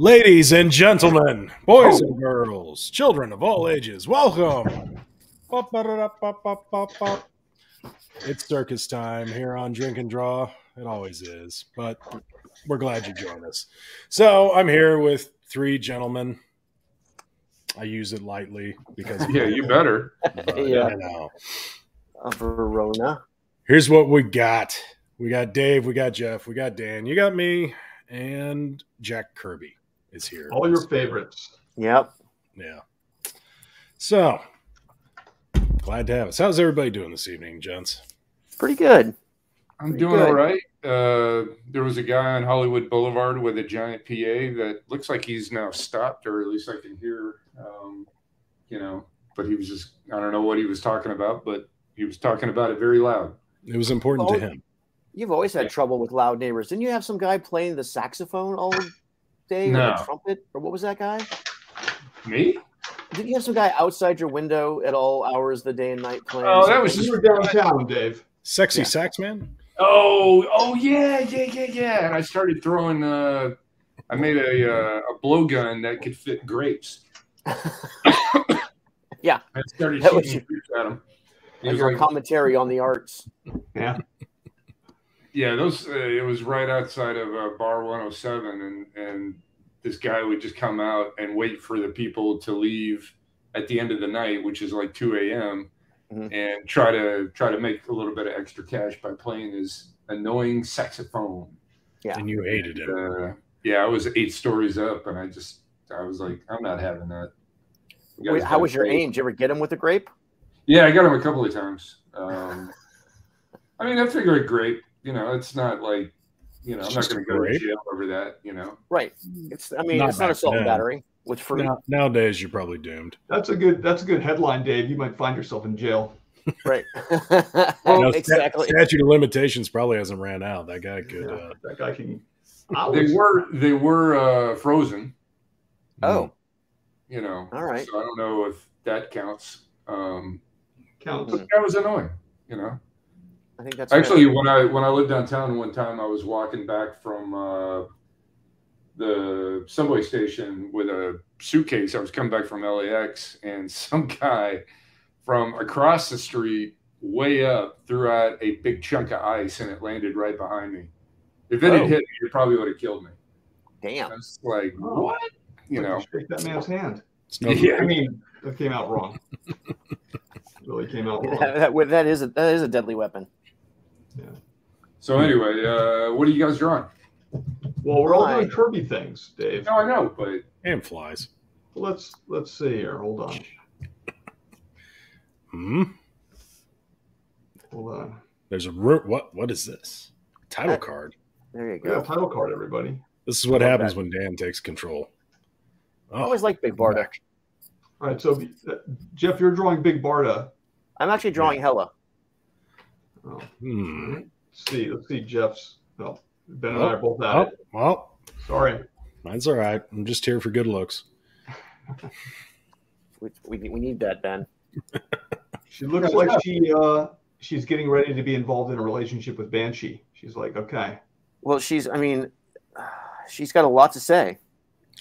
Ladies and gentlemen, boys and girls, children of all ages, welcome. Bop, bop, bop. It's circus time here on Drink and Draw. It always is, but we're glad you joined us. So I'm here with three gentlemen. I use it lightly because Yeah, you better. but Yeah. I know. Uh, Verona. Here's what we got. We got Dave, we got Jeff, we got Dan, you got me, and Jack Kirby is here. All your favorites. Yep. Yeah. So glad to have us. How's everybody doing this evening, gents? Pretty good. I'm Pretty doing good. all right. Uh, there was a guy on Hollywood Boulevard with a giant PA that looks like he's now stopped, or at least I can hear. Um, you know, but he was just I don't know what he was talking about, but he was talking about it very loud. It was important Oh. to him. You've always had Yeah. trouble with loud neighbors. Didn't you have some guy playing the saxophone all day or No. the trumpet? Or what was that guy? Me? Didn't you have some guy outside your window at all hours of the day and night playing? Oh, that was something? You were downtown, Dave. Sexy Yeah. sax man? Oh, oh yeah, yeah, yeah, yeah. And I started throwing. Uh, I made a uh, a blowgun that could fit grapes. Yeah. I started That was shooting grapes at him. He was your like, commentary on the arts. Yeah. Yeah, those. Uh, it was right outside of uh, Bar 107, and and this guy would just come out and wait for the people to leave at the end of the night, which is like 2 a.m., Mhm. and try to try to make a little bit of extra cash by playing his annoying saxophone. Yeah. And you hated it. Uh, yeah, I was eight stories up, and I just I was like, I'm not having that. Wait, how was your aim? Did you ever get him with a grape? Yeah, I got him a couple of times. Um, I mean, I figure it great. You know, it's not like, you know, It's I'm not going to go to jail over that. You know, Right. It's. I mean, Not it's not back assault and battery with fruit. Now, nowadays, you're probably doomed. That's a good that's a good headline, Dave. You might find yourself in jail. Right. You know, sta- exactly. statute of limitations probably hasn't ran out. That guy could. Yeah, Uh, that guy can they were they were uh, frozen. Oh, You know, all right. so I don't know if that counts. Um, counts. but that was annoying. You know, I think that's actually, fair. when I when I lived downtown one time, I was walking back from uh, the subway station with a suitcase. I was coming back from LAX, and some guy from across the street, way up, threw out a big chunk of ice, and it landed right behind me. If it Oh. had hit me, it probably would have killed me. Damn! I Damn. was like, Oh. what? You know, shake that man's hand. no Yeah. I mean, that came out wrong. really came out wrong. That, that, that is a that is a deadly weapon. So anyway, uh, what are you guys drawing? Well, we're all doing Kirby things, Dave. No, I know, but and flies. Let's let's see here. Hold on. Hmm. Hold on. There's a ro- what? What is this? Title That- card. There you go. a title card, everybody. This is what happens that. when Dan takes control. I always like Big Barda. All right, so uh, Jeff, you're drawing Big Barda. I'm actually drawing Hela. Oh, Hmm. let's see, let's see Jeff's. No, Ben and I are both at Oh, it. well, Sorry. mine's all right. I'm just here for good looks. We, we, we need that, Ben. She looks like she uh she's getting ready to be involved in a relationship with Banshee. She's like, okay. Well, she's. I mean, she's got a lot to say.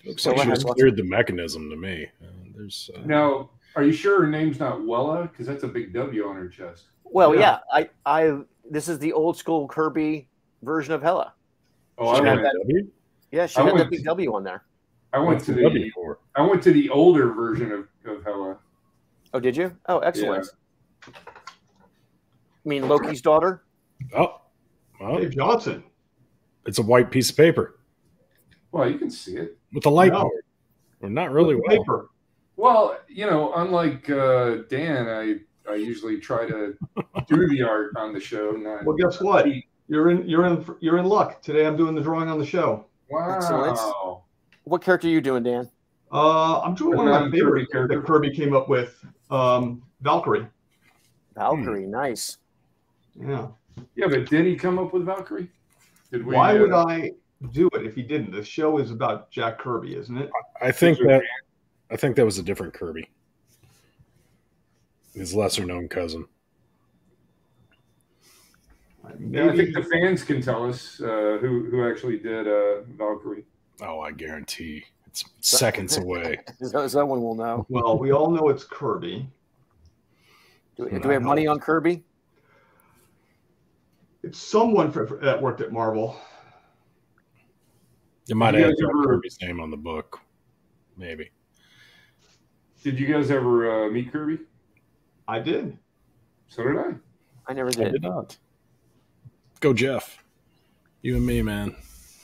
Looks So like what she has cleared the mechanism to me. Uh, there's uh, now, are you sure her name's not Wella? Because that's a big W on her chest. Well, Yeah. yeah. I, I. This is the old school Kirby version of Hela. Oh, She I had went, that- Yeah, she I had went- that big W on there. I went to the W the? I went to the older version of, of Hela. Oh, did you? Oh, excellent. I mean, Loki's daughter. Oh, well, Dave Johnson. it's a white piece of paper Well, you can see it. with the light No. board. Well, not really With well. Paper. Well, you know, unlike uh, Dan, I I usually try to do the art on the show. Not Well, guess what? You're in you're in you're in luck. Today I'm doing the drawing on the show. Excellent. wow. What character are you doing, Dan? Uh I'm doing A one of my favorite characters that Kirby came up with. Um Valkyrie. Valkyrie. Nice. Yeah. Yeah, but did he come up with Valkyrie? Did we? Why uh, would I do it if he didn't? The show is about Jack Kirby, isn't it? I think Is it- that I think that was a different Kirby. His lesser known cousin. Yeah, I think the fans can tell us uh, who who actually did uh, Valkyrie. Oh, I guarantee it's seconds away. So someone will know. Well, we all know it's Kirby. Do we, do we have money on Kirby? It's someone for, for- that worked at Marvel. It might have guys ever- Kirby's name on the book, maybe. Did you guys ever uh, meet Kirby? I did. So did I. I never did. I did. did not. Go, Jeff. You and me, man.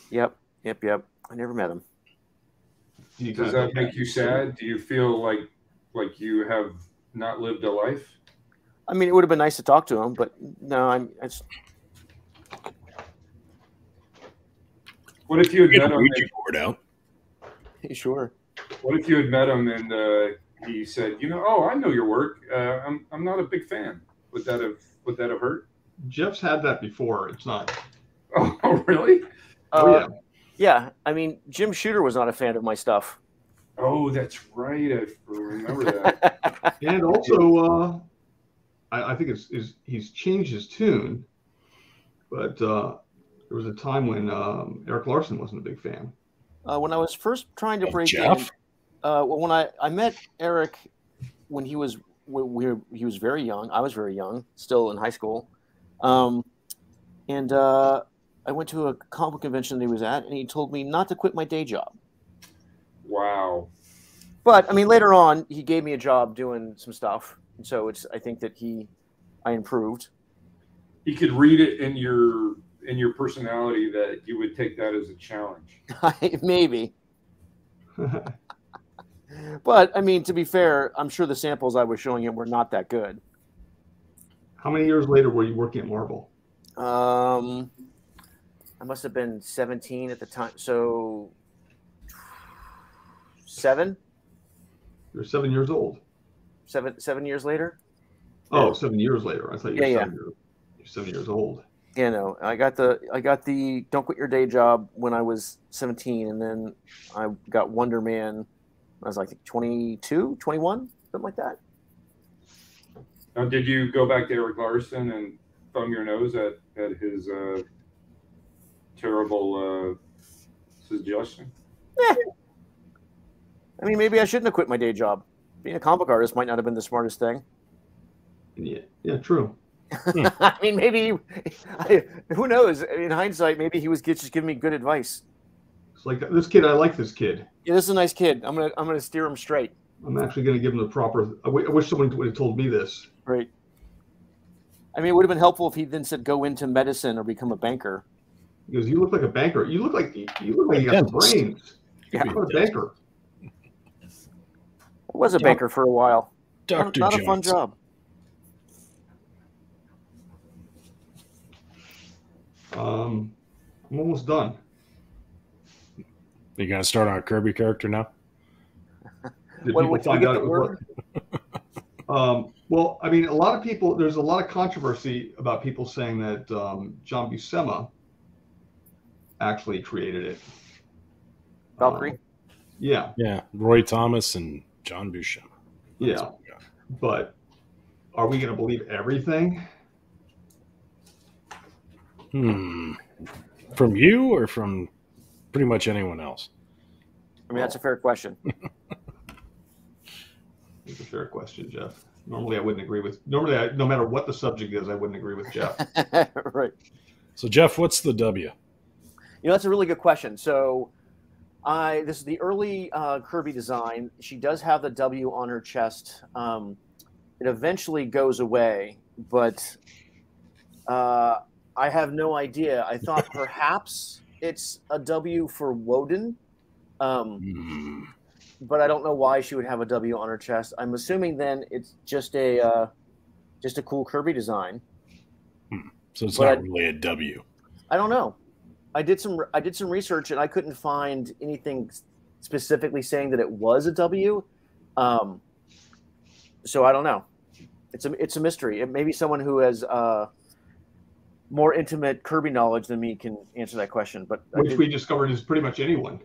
Yep, yep, yep. I never met him. Do you Does that make you sad? Do you feel like like you have not lived a life? I mean, it would have been nice to talk to him, but no, I'm. It's, What if you had Get met him? Ouija And, board out. sure. what if you had met him and uh, he said, "You know, oh, I know your work. Uh, I'm I'm not a big fan." Would that have Would that have hurt? Jeff's had that before. It's not. Oh, really? Oh, Uh, yeah. yeah. I mean, Jim Shooter was not a fan of my stuff. Oh, that's right. I remember that. And also, uh, I, I think it's, is he's changed his tune, but uh, there was a time when um, Erik Larsen wasn't a big fan. Uh, when I was first trying to Of break in, Jeff? Uh, well, when I, I met Erik when he was we, we were, he was very young. I was very young, still in high school, um, and uh, I went to a comic book convention that he was at, and he told me not to quit my day job. Wow. But I mean, later on, he gave me a job doing some stuff, and so it's I think that he I improved. He could read it in your in your personality that you would take that as a challenge. Maybe, but I mean, to be fair, I'm sure the samples I was showing him were not that good. How many years later were you working at Marvel? Um, I must have been 17 at the time. So seven, You're seven years old. seven, seven years later. Oh, seven years later. I thought you were Yeah, yeah. seven, years, you're seven years old. You know, I got the I got the don't quit your day job when I was 17, and then I got Wonder Man. I was like 22, 21, something like that. Now, did you go back to Erik Larsen and thumb your nose at at his uh, terrible uh, suggestion? I mean, maybe I shouldn't have quit my day job. Being a comic artist might not have been the smartest thing. Yeah, yeah, true. I mean, maybe I, who knows? In hindsight, maybe he was just giving me good advice. It's like this kid. I like this kid. Yeah, this is a nice kid. I'm gonna I'm gonna steer him straight. I'm actually going to give him the proper. I wish someone would have told me this. Right. I mean, it would have been helpful if he then said go into medicine or become a banker. Because you look like a banker. You look like you look like you got some brains. Yeah. You're a banker. I was a Yeah. banker for a while. Not, Dr. not Jones. a fun job. Um, I'm almost done. You gonna start on a Kirby character now? Did What- people what- find out it was what? Um, well, I mean, a lot of people. There's a lot of controversy about people saying that um, John Buscema actually created it. Valkyrie. Um, yeah, Yeah, Roy Thomas and John Buscema. That's yeah. what we got. But are we going to believe everything? Hmm. From you or from pretty much anyone else? I mean, that's a fair question. It's a fair question, Jeff. Normally, I wouldn't agree with. Normally, I, no matter what the subject is, I wouldn't agree with Jeff. right. So Jeff, what's the W? You know, that's a really good question. So, I this is the early uh, Kirby design. She does have the W on her chest. Um, it eventually goes away, but uh, I have no idea. I thought perhaps it's a W for Woden, um, Hmm. but I don't know why she would have a W on her chest. I'm assuming then it's just a uh, just a cool Kirby design. So it's But not I- really a W. I don't know. I did some I did some research and I couldn't find anything specifically saying that it was a W. Um, so I don't know. It's a it's a mystery. It maybe someone who has uh, more intimate Kirby knowledge than me can answer that question. But which we discovered is pretty much anyone.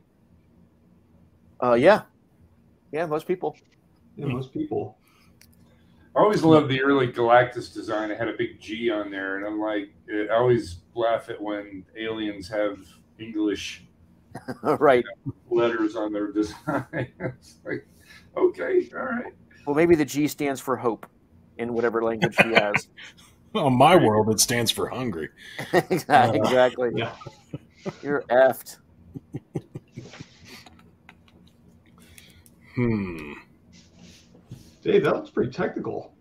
Uh, yeah, yeah, most people. Yeah, most people. I always loved the early Galactus design. It had a big G on there, and I'm like, I always laugh at when aliens have English right. letters on their design. it's like, okay, all right. Well, maybe the G stands for hope in whatever language he has. On my world, it stands for hungry. exactly. Yeah. You're effed. Hmm. Dave, that looks pretty technical.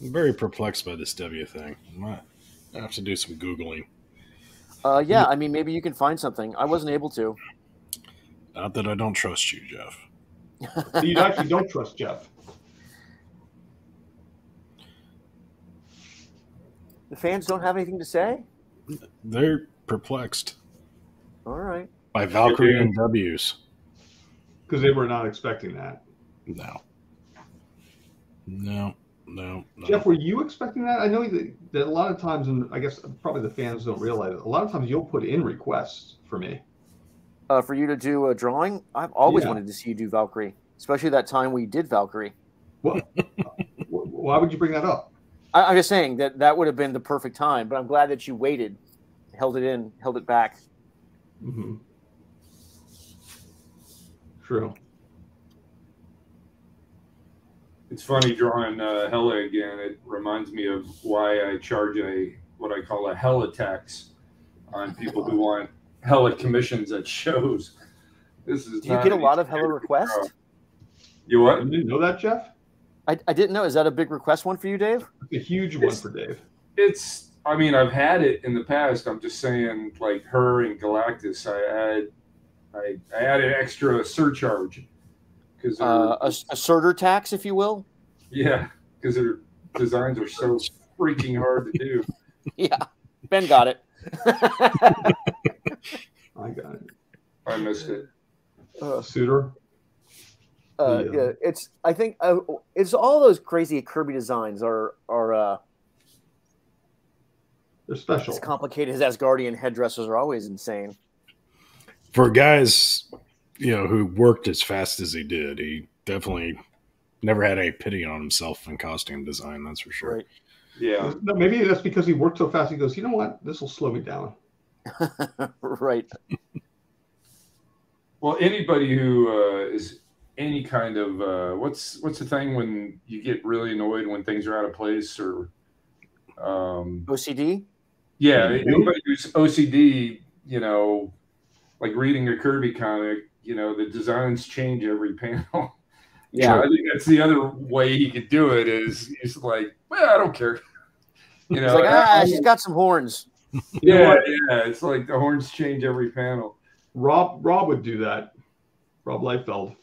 I'm very perplexed by this W thing. I might have to do some Googling. Uh, yeah, I mean, maybe you can find something. I wasn't able to. Not that I don't trust you, Jeff. So you actually don't trust Jeff. The fans don't have anything to say? They're perplexed All right. by Valkyrie and W's. Because they were not expecting that. No. No. No. no. Jeff, were you expecting that? I know that, that a lot of times, and I guess probably the fans don't realize it, a lot of times you'll put in requests for me. Uh, for you to do a drawing, I've always Yeah. wanted to see you do Valkyrie, especially that time we did Valkyrie. What? Wh- Why would you bring that up? I, I'm just saying that that would have been the perfect time, but I'm glad that you waited, held it in, held it back. hmm True. It's funny drawing uh, Hela again. It reminds me of why I charge a what I call a Hela tax on people who want Hela commissions at shows. This is Do you get a lot of Hela requests? draw. You You what? didn't know that, Jeff? I, I didn't know. Is that a big request one for you, Dave? It's a huge one for Dave. It's. I mean, I've had it in the past. I'm just saying, like her and Galactus, I add, I, I added extra surcharge because Uh, a, a Surtur tax, if you will. yeah, because their designs are so freaking hard to do. yeah, Ben got it. I got it. I missed it. uh, Surtur. uh, Yeah. yeah, it's. I think uh, it's all those crazy Kirby designs are are uh, They're special. as complicated as Asgardian headdresses are always insane. For guys, you know, who worked as fast as he did, he definitely never had any pity on himself in costume design. That's for sure. Right. Yeah, No, maybe that's because he worked so fast. He goes, you know what? This will slow me down. right. Well, anybody who uh, is any kind of uh, what's what's the thing when you get really annoyed when things are out of place or um, OCD. yeah, anybody who's OCD, you know, like reading a Kirby comic, you know, the designs change every panel. Yeah. I think that's the other way he could do it is he's like, well, I don't care. You He's know, like, ah, I- she's got some horns. Yeah, yeah. It's like the horns change every panel. Rob Rob would do that. Rob Liefeld.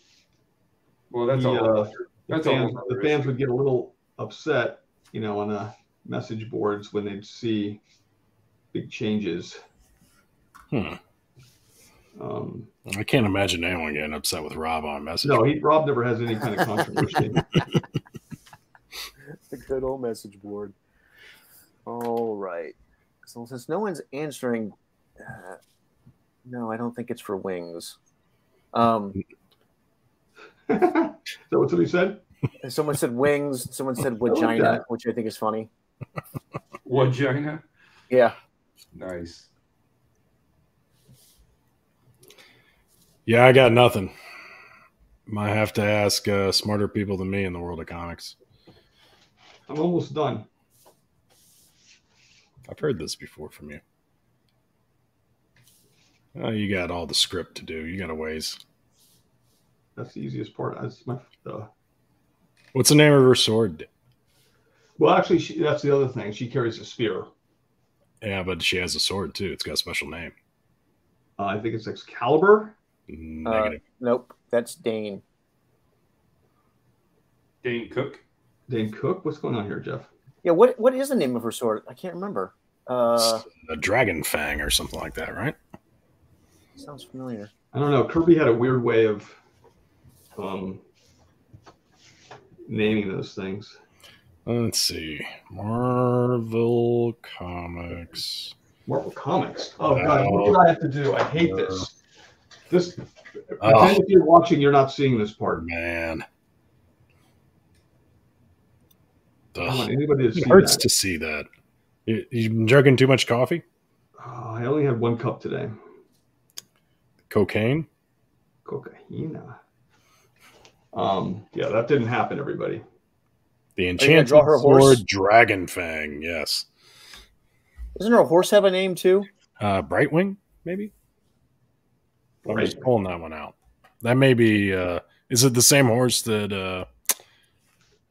Well, that's He, all. uh, other- The That's fans, all. the fans would get a little upset, you know, on the message boards when they'd see big changes. Hmm. Um, I can't imagine anyone getting upset with Rob on a message. no, he, Rob never has any kind of controversy. The good old message board. All right. So since no one's answering, uh, no, I don't think it's for wings. Um, Is that what somebody said? someone said wings. Someone said vagina, which I think is funny. Vagina. Yeah. Nice. Yeah, I got nothing. Might have to ask uh, smarter people than me in the world of comics. I'm almost done. I've heard this before from you. Oh, you got all the script to do. You got a ways. That's the easiest part. That's my. Uh, What's the name of her sword? well, actually, she, that's the other thing. She carries a spear. Yeah, but she has a sword too. It's got a special name. Uh, I think it's Excalibur. Negative. Nope. That's Dane. Dane Cook. Dane Cook. What's going on here, Jeff? Yeah. What What is the name of her sword? I can't remember. Uh, a dragon fang or something like that, right? sounds familiar. I don't know. Kirby had a weird way of um, naming those things. Let's see. Marvel Comics. Marvel Comics. Oh God, what do I have to do? I hate this. This. Oh. Pretend if you're watching, you're not seeing this part. Man. I don't want Ugh. anybody to see It hurts that. to see that. You, you been drinking too much coffee? Oh, I only had one cup today. Cocaine. Cocaina. Um, yeah, that didn't happen, everybody. The gonna enchanted draw her sword, horse? Dragon Fang. Yes. Doesn't her horse have a name too? Uh, Brightwing, maybe. I'm just pulling that one out. That may be. Uh, is it the same horse that? Uh,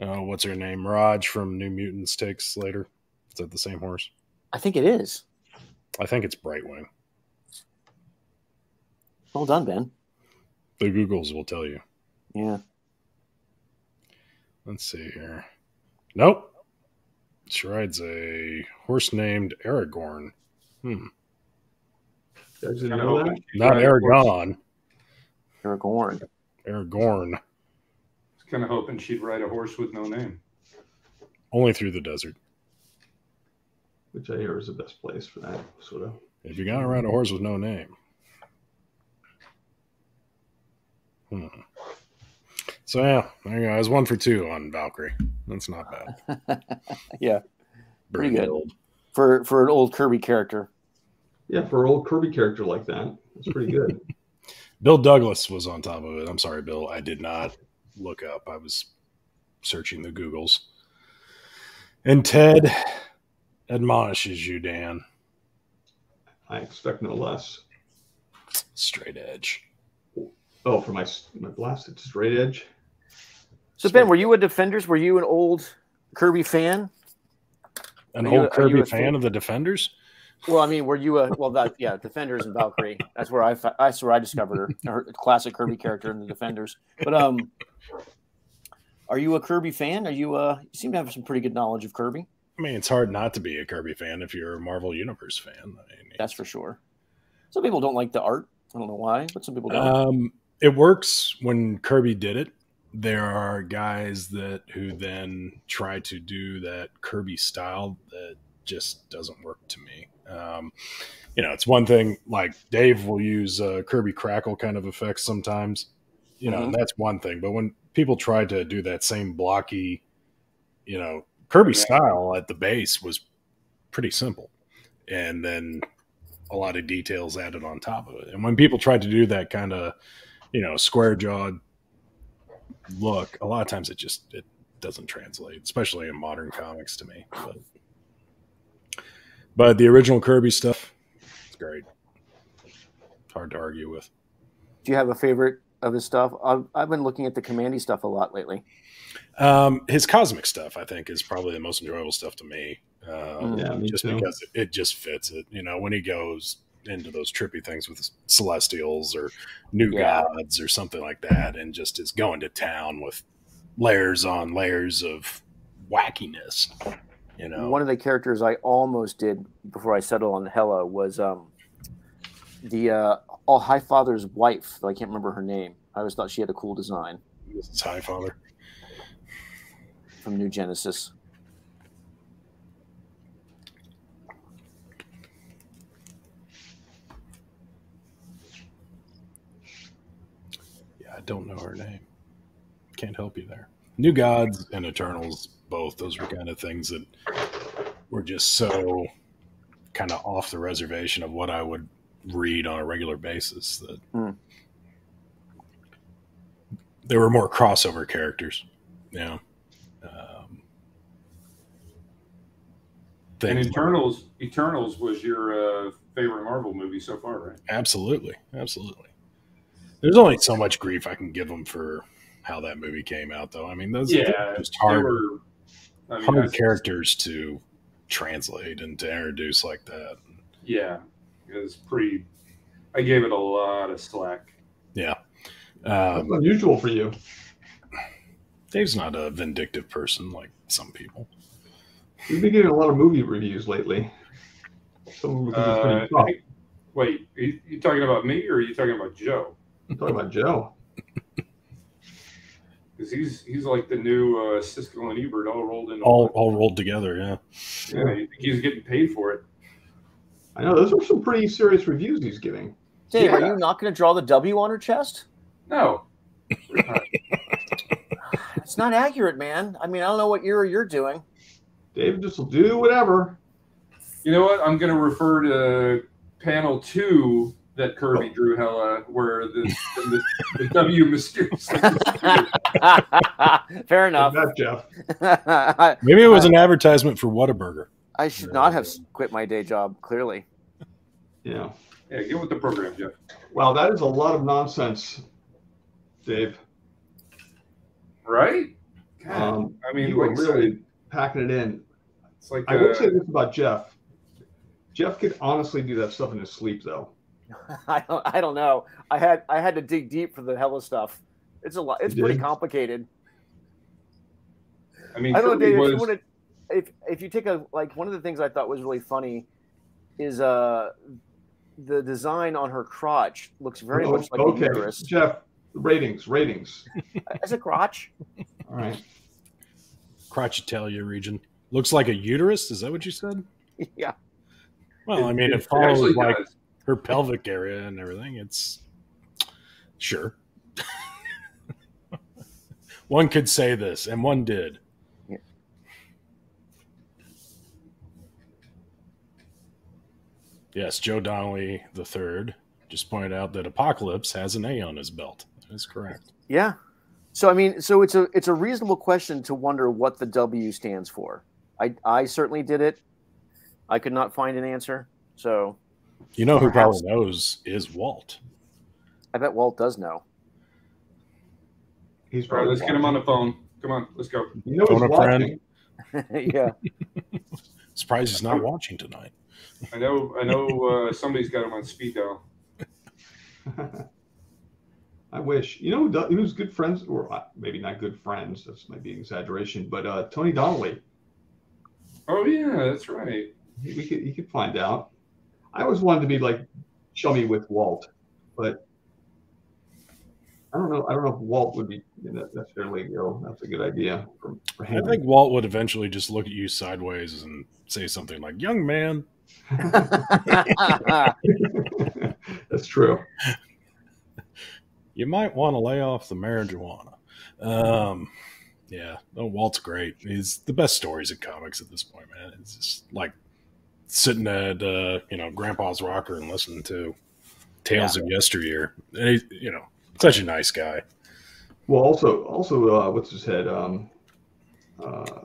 uh, what's her name? Mirage from New Mutants takes later. Is that the same horse? I think it is. I think it's Brightwing. Well done, Ben. The Googles will tell you. Yeah. Let's see here. Nope. She rides a horse named Aragorn. Hmm. You guys didn't Kinda know hoping that? Not ride a horse- Aragon. Aragorn. Aragorn. Kind of hoping she'd ride a horse with no name. Only through the desert. Which I hear is the best place for that, sort of. If you're gonna ride a horse with no name. Hmm. So yeah, there you go. I was one for two on Valkyrie. That's not bad. Yeah. Pretty good. Brunhild. For for an old Kirby character. Yeah, for an old Kirby character like that, that's pretty good. Bill Douglas was on top of it. I'm sorry, Bill. I did not look up. I was searching the Googles. And Ted admonishes you, Dan. I expect no less. Straight edge. Oh, for my my blasted straight edge. So Ben, were you a Defenders? Were you an old Kirby fan? An Are old are Kirby fan fan? of the Defenders? Well, I mean, were you a well? That yeah, Defenders and Valkyrie. That's where I that's where I discovered her, her classic Kirby character in the Defenders. But um, are you a Kirby fan? Are you uh? You seem to have some pretty good knowledge of Kirby. I mean, it's hard not to be a Kirby fan if you're a Marvel Universe fan. I mean, That's for sure. Some people don't like the art. I don't know why, but some people don't. Um, it works when Kirby did it. There are guys that who then try to do that Kirby style that just doesn't work to me. Um, you know, it's one thing like Dave will use uh, Kirby crackle kind of effects sometimes. You know, Mhm. and that's one thing. But when people try to do that same blocky, you know, Kirby Yeah. style at the base was pretty simple, and then a lot of details added on top of it. And when people try to do that kind of, you know, square jawed look, a lot of times it just it doesn't translate, especially in modern comics to me. But, but the original Kirby stuff, it's great. It's hard to argue with. Do you have a favorite of his stuff? I've, I've been looking at the Kamandi stuff a lot lately. Um, his cosmic stuff, I think, is probably the most enjoyable stuff to me. Um, Yeah, me just too. because it, it just fits it. You know, when he goes into those trippy things with celestials or new Yeah. gods or something like that, and just is going to town with layers on layers of wackiness. You know, One of the characters I almost did before I settled on Hela was um, the uh, All High Father's wife. Though I can't remember her name. I always thought she had a cool design is High Father. from New Genesis. Yeah, I don't know her name. Can't help you there. New Gods and Eternals, both those were kind of things that were just so kind of off the reservation of what I would read on a regular basis that Hmm. they were more crossover characters. Yeah. Um, And things- Eternals, Eternals was your uh, favorite Marvel movie so far, right? Absolutely, absolutely. There's only so much grief I can give them for how that movie came out, though. I mean, those Yeah, just They hard, were. I mean, hard that's- characters to translate and to introduce like that. Yeah, it was pretty. I gave it a lot of slack. Yeah, That's um, unusual for you. Dave's not a vindictive person like some people. We've been getting a lot of movie reviews lately. Some of them can be Uh, pretty I tough. wait, are you, you talking about me or are you talking about Joe? I'm talking about Joe. Because he's he's like the new uh, Siskel and Ebert all rolled into All all rolled together. Yeah, Yeah, you think he's getting paid for it? I know those are some pretty serious reviews he's giving. Dave, are you not going to draw the W on her chest? No. It's not accurate, man. I mean, I don't know what era you're doing. David just will do whatever. You know what? I'm going to refer to panel two that Kirby drew Hela, where the, the, the W mysteriously. Fair enough. That, Jeff. Maybe it was an advertisement for Whataburger. I should not have quit my day job. Clearly, Yeah. yeah, get with the program, Jeff. Wow, that is a lot of nonsense, Dave. Right? God, Um, I mean, you were like, really packing it in. it's like I will uh, say this about Jeff. Jeff could honestly do that stuff in his sleep, though. I don't. I don't know. I had I had to dig deep for the hella stuff. It's a lot. It's You pretty did? complicated. I mean, I don't know, Kirby Dave. If you want to, if if you take a like one of the things I thought was really funny is uh the design on her crotch looks very Oh, much like okay, a uterus. Jeff. Ratings, ratings. As a crotch. All right. Crotchetalia region. Looks like a uterus. Is that what you said? yeah. Well, I mean, it, it follows like does. her pelvic area and everything. It's sure. one could say this, and one did. Yeah. Yes, Joe Donnelly the third just pointed out that Apocalypse has an A on his belt. That's correct. Yeah. So I mean, so it's a it's a reasonable question to wonder what the W stands for. I I certainly did it. I could not find an answer. So You know who probably knows is Walt. I bet Walt does know. He's All right, probably let's get him on the phone. Come on, let's go. You know Phone a friend. yeah. Surprised he's not watching tonight. I know, I know. Uh, somebody's got him on speed dial. I wish. You know who do- who's good friends, or uh, maybe not good friends. That's might be an exaggeration, but uh, Tony Donnelly. Oh yeah, that's right. He, we could he could find out. I always wanted to be like chummy with Walt, but I don't know. I don't know if Walt would be you know, necessarily. That's a good idea for, for I think Walt would eventually just look at you sideways and say something like, Young man, That's true. you might want to lay off the marijuana. Um, yeah, no, Walt's great. He's the best stories in comics at this point, man. It's just like sitting at uh, you know Grandpa's rocker and listening to tales of yesteryear. And he, you know, such a nice guy. Well, also, also, uh, what's his head? Um, uh,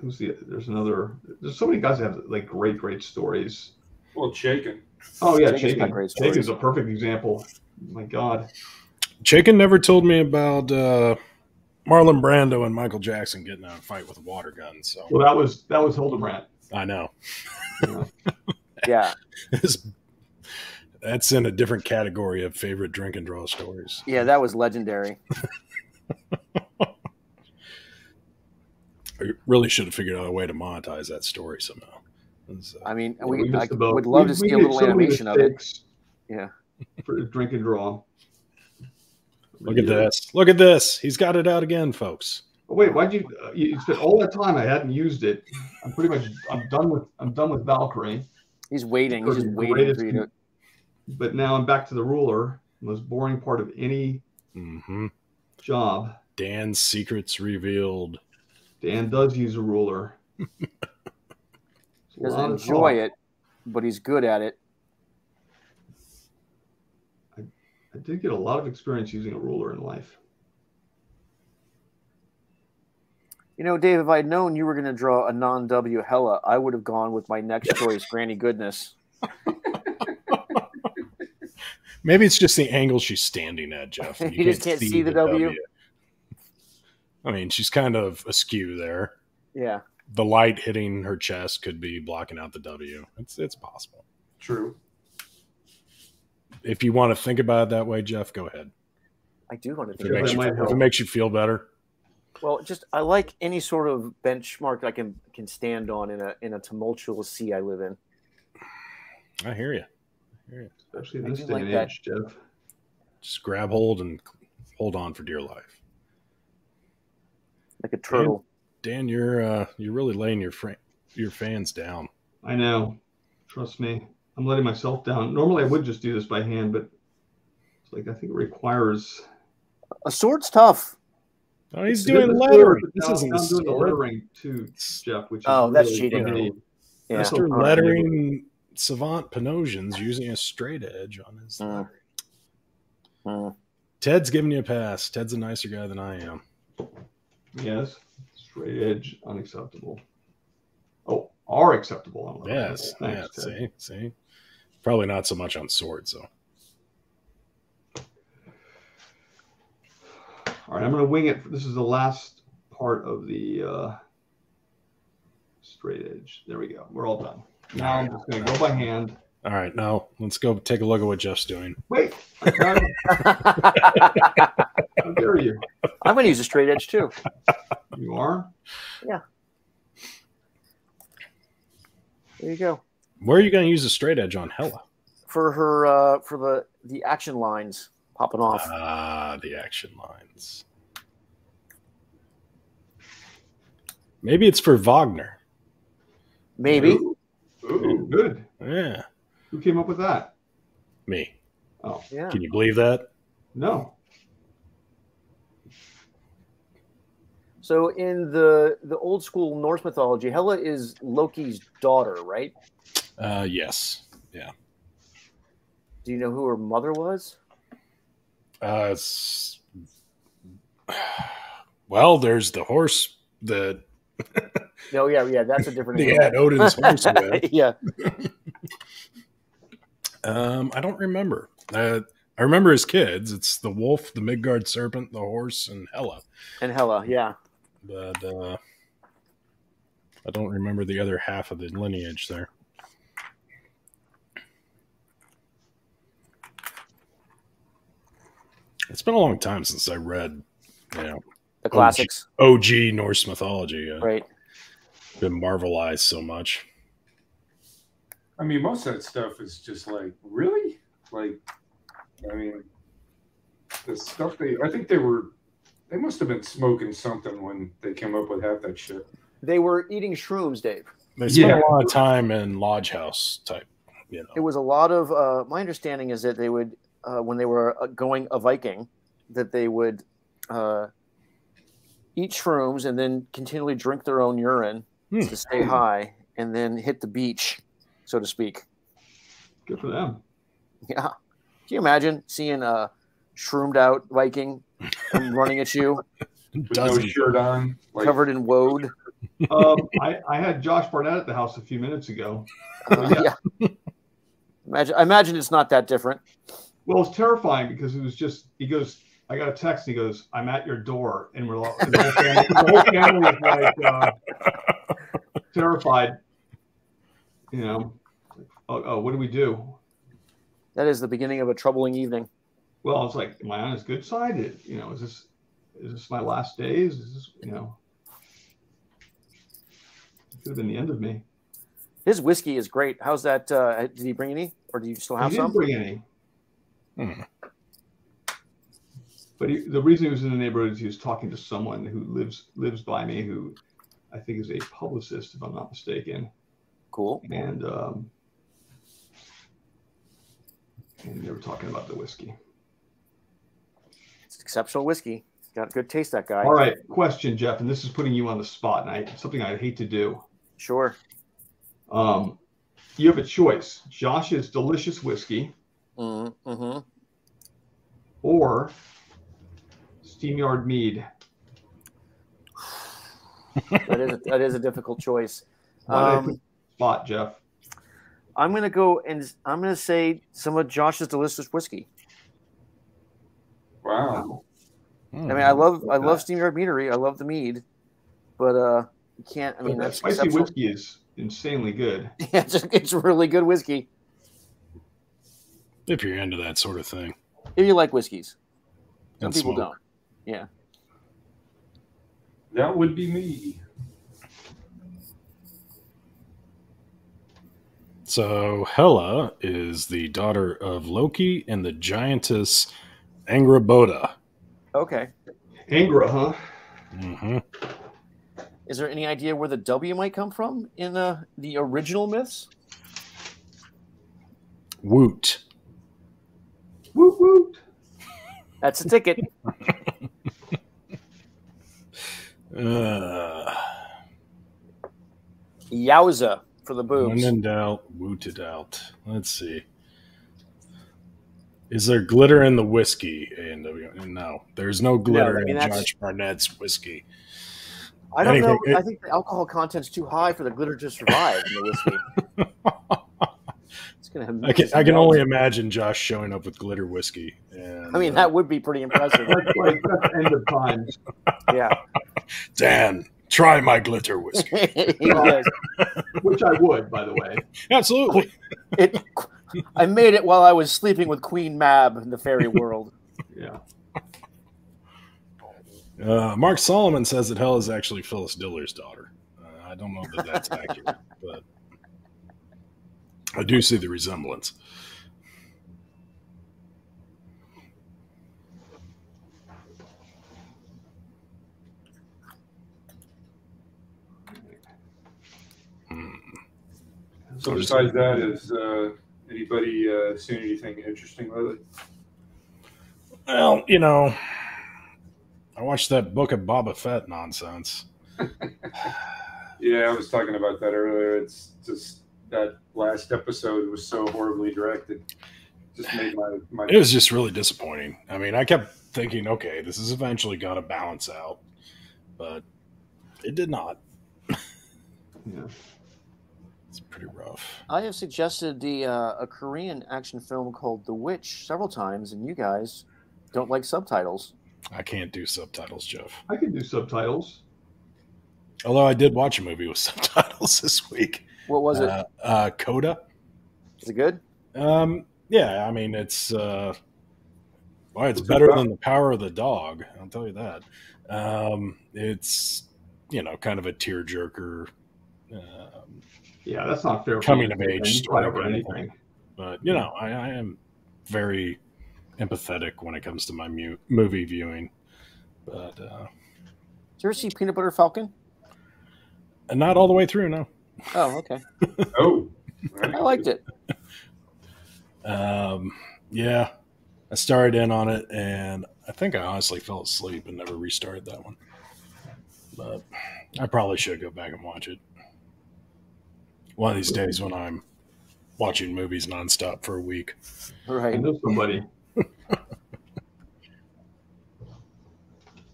who's the? There's another. There's so many guys that have like great, great stories. Well, Chaykin. Oh yeah, Chaykin's got Chaykin. great stories. Chaykin's a perfect example. My God. Chaykin never told me about uh, Marlon Brando and Michael Jackson getting in a fight with a water gun. So Well, that was that was Hildebrandt. I know You know. yeah. That's in a different category of favorite drink and draw stories. Yeah, that was legendary. I really should have figured out a way to monetize that story somehow. It's, uh, I mean, Yeah, we, missed I the boat. would love We- to we see a little animation of it. Yeah. For drink and draw. look at this! Look at this! He's got it out again, folks. Wait, why'd you? Uh, you spent all that time. I hadn't used it. I'm pretty much. I'm done with. I'm done with Valkyrie. He's waiting. He's just waiting greatest for you to. But now I'm back to the ruler. Most boring part of any hmm job. Dan's secrets revealed. Dan does use a ruler. It's a Doesn't enjoy it, but he's good at it. I did get a lot of experience using a ruler in life. You know, Dave, if I'd known you were going to draw a non W Hela, I would have gone with my next choice, Granny Goodness. Maybe it's just the angle she's standing at, Jeff. and You just can't see the W? I mean, she's kind of askew there. Yeah. The light hitting her chest could be blocking out the W. It's it's possible. True. If you want to think about it that way, Jeff, go ahead. I do want to If think it makes you, if it makes you feel better. Well, just I like any sort of benchmark I can can stand on in a in a tumultuous sea I live in. I hear you. Especially in I this day like and age, Jeff. Just grab hold and hold on for dear life. Like a turtle. Dan, you're uh, you're really laying your fra- your fans down. I know. Trust me. I'm letting myself down. Normally I would just do this by hand, but it's like I think it requires A sword's tough. Oh, he's The doing sword, lettering. This isn't now I'm doing the lettering too, Jeff, which is Oh, that's really cheating. funny. Yeah. Mr. All right. Lettering Savant Panosian's using a straight edge on his. Mm. lettering. Mm. Ted's giving you a pass. Ted's a nicer guy than I am. Yes. Straight edge, unacceptable. Oh, are acceptable. on level. Yes. Thanks, yeah. Ted. See. See. Probably not so much on swords though. All right, I'm going to wing it. This is the last part of the uh, straight edge. There we go. We're all done. Now I'm just going to go by hand. All right. Now let's go take a look at what Jeff's doing. Wait, How dare you? I'm going to use a straight edge too. You are? Yeah. There you go. Where are you going to use a straight edge on Hela? For her, uh, for the the action lines popping off. Ah, the action lines. Maybe it's for Wagner. Maybe. Ooh, Ooh, good. Yeah, Who came up with that? me. Oh, Yeah. Can you believe that? no. So in the the old school Norse mythology, Hela is Loki's daughter, right? Uh, yes. Yeah. Do you know who her mother was? Uh, well, there's the horse that No, yeah, yeah, that's a different. they had Odin's horse with. yeah, Um, I don't remember. Uh, I remember his kids. It's the wolf, the Midgard serpent, the horse, and Hela. and Hela, yeah. But uh, I don't remember the other half of the lineage there. It's been a long time since I read, you know, The classics, OG Norse mythology. Uh, right? Been marvelized so much. I mean, most of that stuff is just like, really? Like, I mean, the stuff they, I think they were, they must have been smoking something when they came up with half that shit. They were eating shrooms, Dave. They spent Yeah. a lot of time in lodge house type. You know, It was a lot of. Uh, my understanding is that they would, uh, when they were uh, going a Viking, that they would uh, eat shrooms and then continually drink their own urine Hmm. to stay high, and then hit the beach, so to speak. Good for them. Yeah. Can you imagine seeing a shroomed out Viking running at you, With no shirt on. Like, covered in woad? Um, I, I had Josh Barnett at the house a few minutes ago. Uh, yeah. Imagine, I imagine it's not that different. Well, it's terrifying because it was just he goes. I got a text. And he goes, "I'm at your door," and we're all, the whole family, the whole family was like uh, terrified. You know, oh, oh, what do we do? That is the beginning of a troubling evening. Well, I was like, "Am I on his good side? It- you know, is this is this my last days? Is this you know?" It could have been the end of me. His whiskey is great. How's that? Uh, did he bring any, or do you still have he didn't some? bring any. Hmm. But he, the reason he was in the neighborhood is he was talking to someone who lives lives by me, who I think is a publicist, if I'm not mistaken. Cool. And um, and they were talking about the whiskey. It's exceptional whiskey. Got a good taste, that guy. All right, question, Jeff, and this is putting you on the spot, and I something I hate to do. Sure. Um, you have a choice: Josh's delicious whiskey Mm-hmm. mm-hmm. or Steamyard Mead. That is a, that is a difficult choice. Why Um, spot, Jeff? I'm gonna go and I'm gonna say some of Josh's delicious whiskey. wow. I mean, I love I love steamyard Meadery. I love the mead, but uh, you can't. I mean, But that that's spicy exceptional. whiskey is insanely good. Yeah, it's, it's really good whiskey if you're into that sort of thing. if you like whiskeys. Some And people smoke. don't. Yeah. That would be me. So Hela is the daughter of Loki and the giantess Angraboda. Okay. Angra, huh? hmm Is there any idea where the W might come from in uh, the original myths? Woot. Woot woot. That's a ticket. Uh, Yowza. for the When boobs. in doubt, woot it out. Let's see. Is there glitter in the whiskey? A&W? No, there's no glitter I mean, in Josh Barnett's whiskey. I don't anything- know. I think the alcohol content's too high for the glitter to survive in the whiskey. It's gonna. Have I can, I can only imagine Josh showing up with glitter whiskey. And, I mean, uh, that would be pretty impressive. That's like that's end of times. yeah. Dan, try my glitter whiskey. Which I would, by the way. Absolutely. It. I made it while I was sleeping with Queen Mab in the fairy world. Yeah. Uh, Mark Solomon says that Hela is actually Phyllis Diller's daughter. Uh, I don't know that that's accurate, but I do see the resemblance. Hmm. So besides that, is uh, anybody uh, seen anything interesting lately? Well, you know, I watched that book of Boba Fett nonsense. Yeah, I was talking about that earlier. It's just that last episode was so horribly directed. Just made my my It was just really disappointing. I mean, I kept thinking, okay, this is eventually going to balance out, but it did not. Yeah. It's pretty rough. I have suggested the uh, a Korean action film called The Witch several times, and you guys don't like subtitles. I can't do subtitles, Jeff. I can do subtitles. Although I did watch a movie with subtitles this week. What was it? Uh, uh, Coda. Is it good? Um, yeah, I mean it's uh, well, it's What's better about? than the Power of the Dog. I'll tell you that. Um, it's you know kind of a tearjerker, um, Yeah, that's not fair. Coming you of age story over kind of anything. but you know I, I am very empathetic when it comes to my mu- movie viewing. But uh, Did you ever see Peanut Butter Falcon? and not all the way through, no. Oh, okay. oh, I liked it. Um, yeah, I started in on it, and I think I honestly fell asleep and never restarted that one. But I probably should go back and watch it one of these days when I'm watching movies nonstop for a week. I know somebody.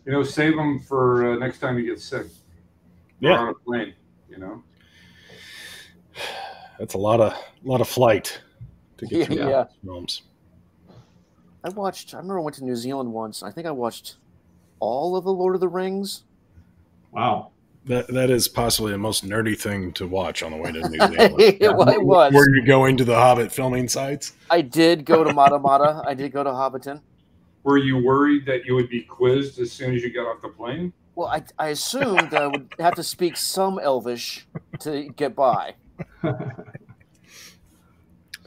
You know, save them for uh, next time you get sick. Or Yeah, on a plane. You know, that's a lot of lot of flight to get through yeah. these films. I watched. I remember I went to New Zealand once. I think I watched all of the Lord of the Rings. Wow. That that is possibly the most nerdy thing to watch on the way to New Zealand. it wa- it was. Were you going to the Hobbit filming sites? I did go to Matamata. I did go to Hobbiton. were you worried that you would be quizzed as soon as you got off the plane? Well, I, I assumed that I would have to speak some Elvish to get by,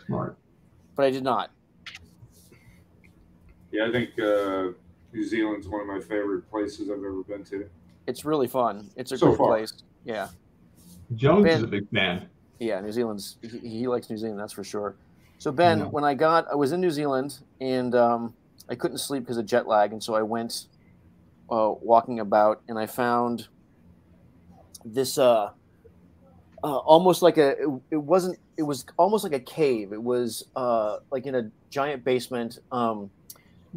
Smart. but I did not. Yeah, I think uh, New Zealand's one of my favorite places I've ever been to. It's really fun. It's a So great far. place. Yeah, Jones Ben- is a big fan. yeah. New Zealand's he, he likes New Zealand. That's for sure. So Ben, Yeah. when I got, I was in New Zealand and um, I couldn't sleep because of jet lag, and so I went uh, walking about, and I found this uh, uh, almost like a. It, it wasn't. It was almost like a cave. It was uh, like in a giant basement. Um,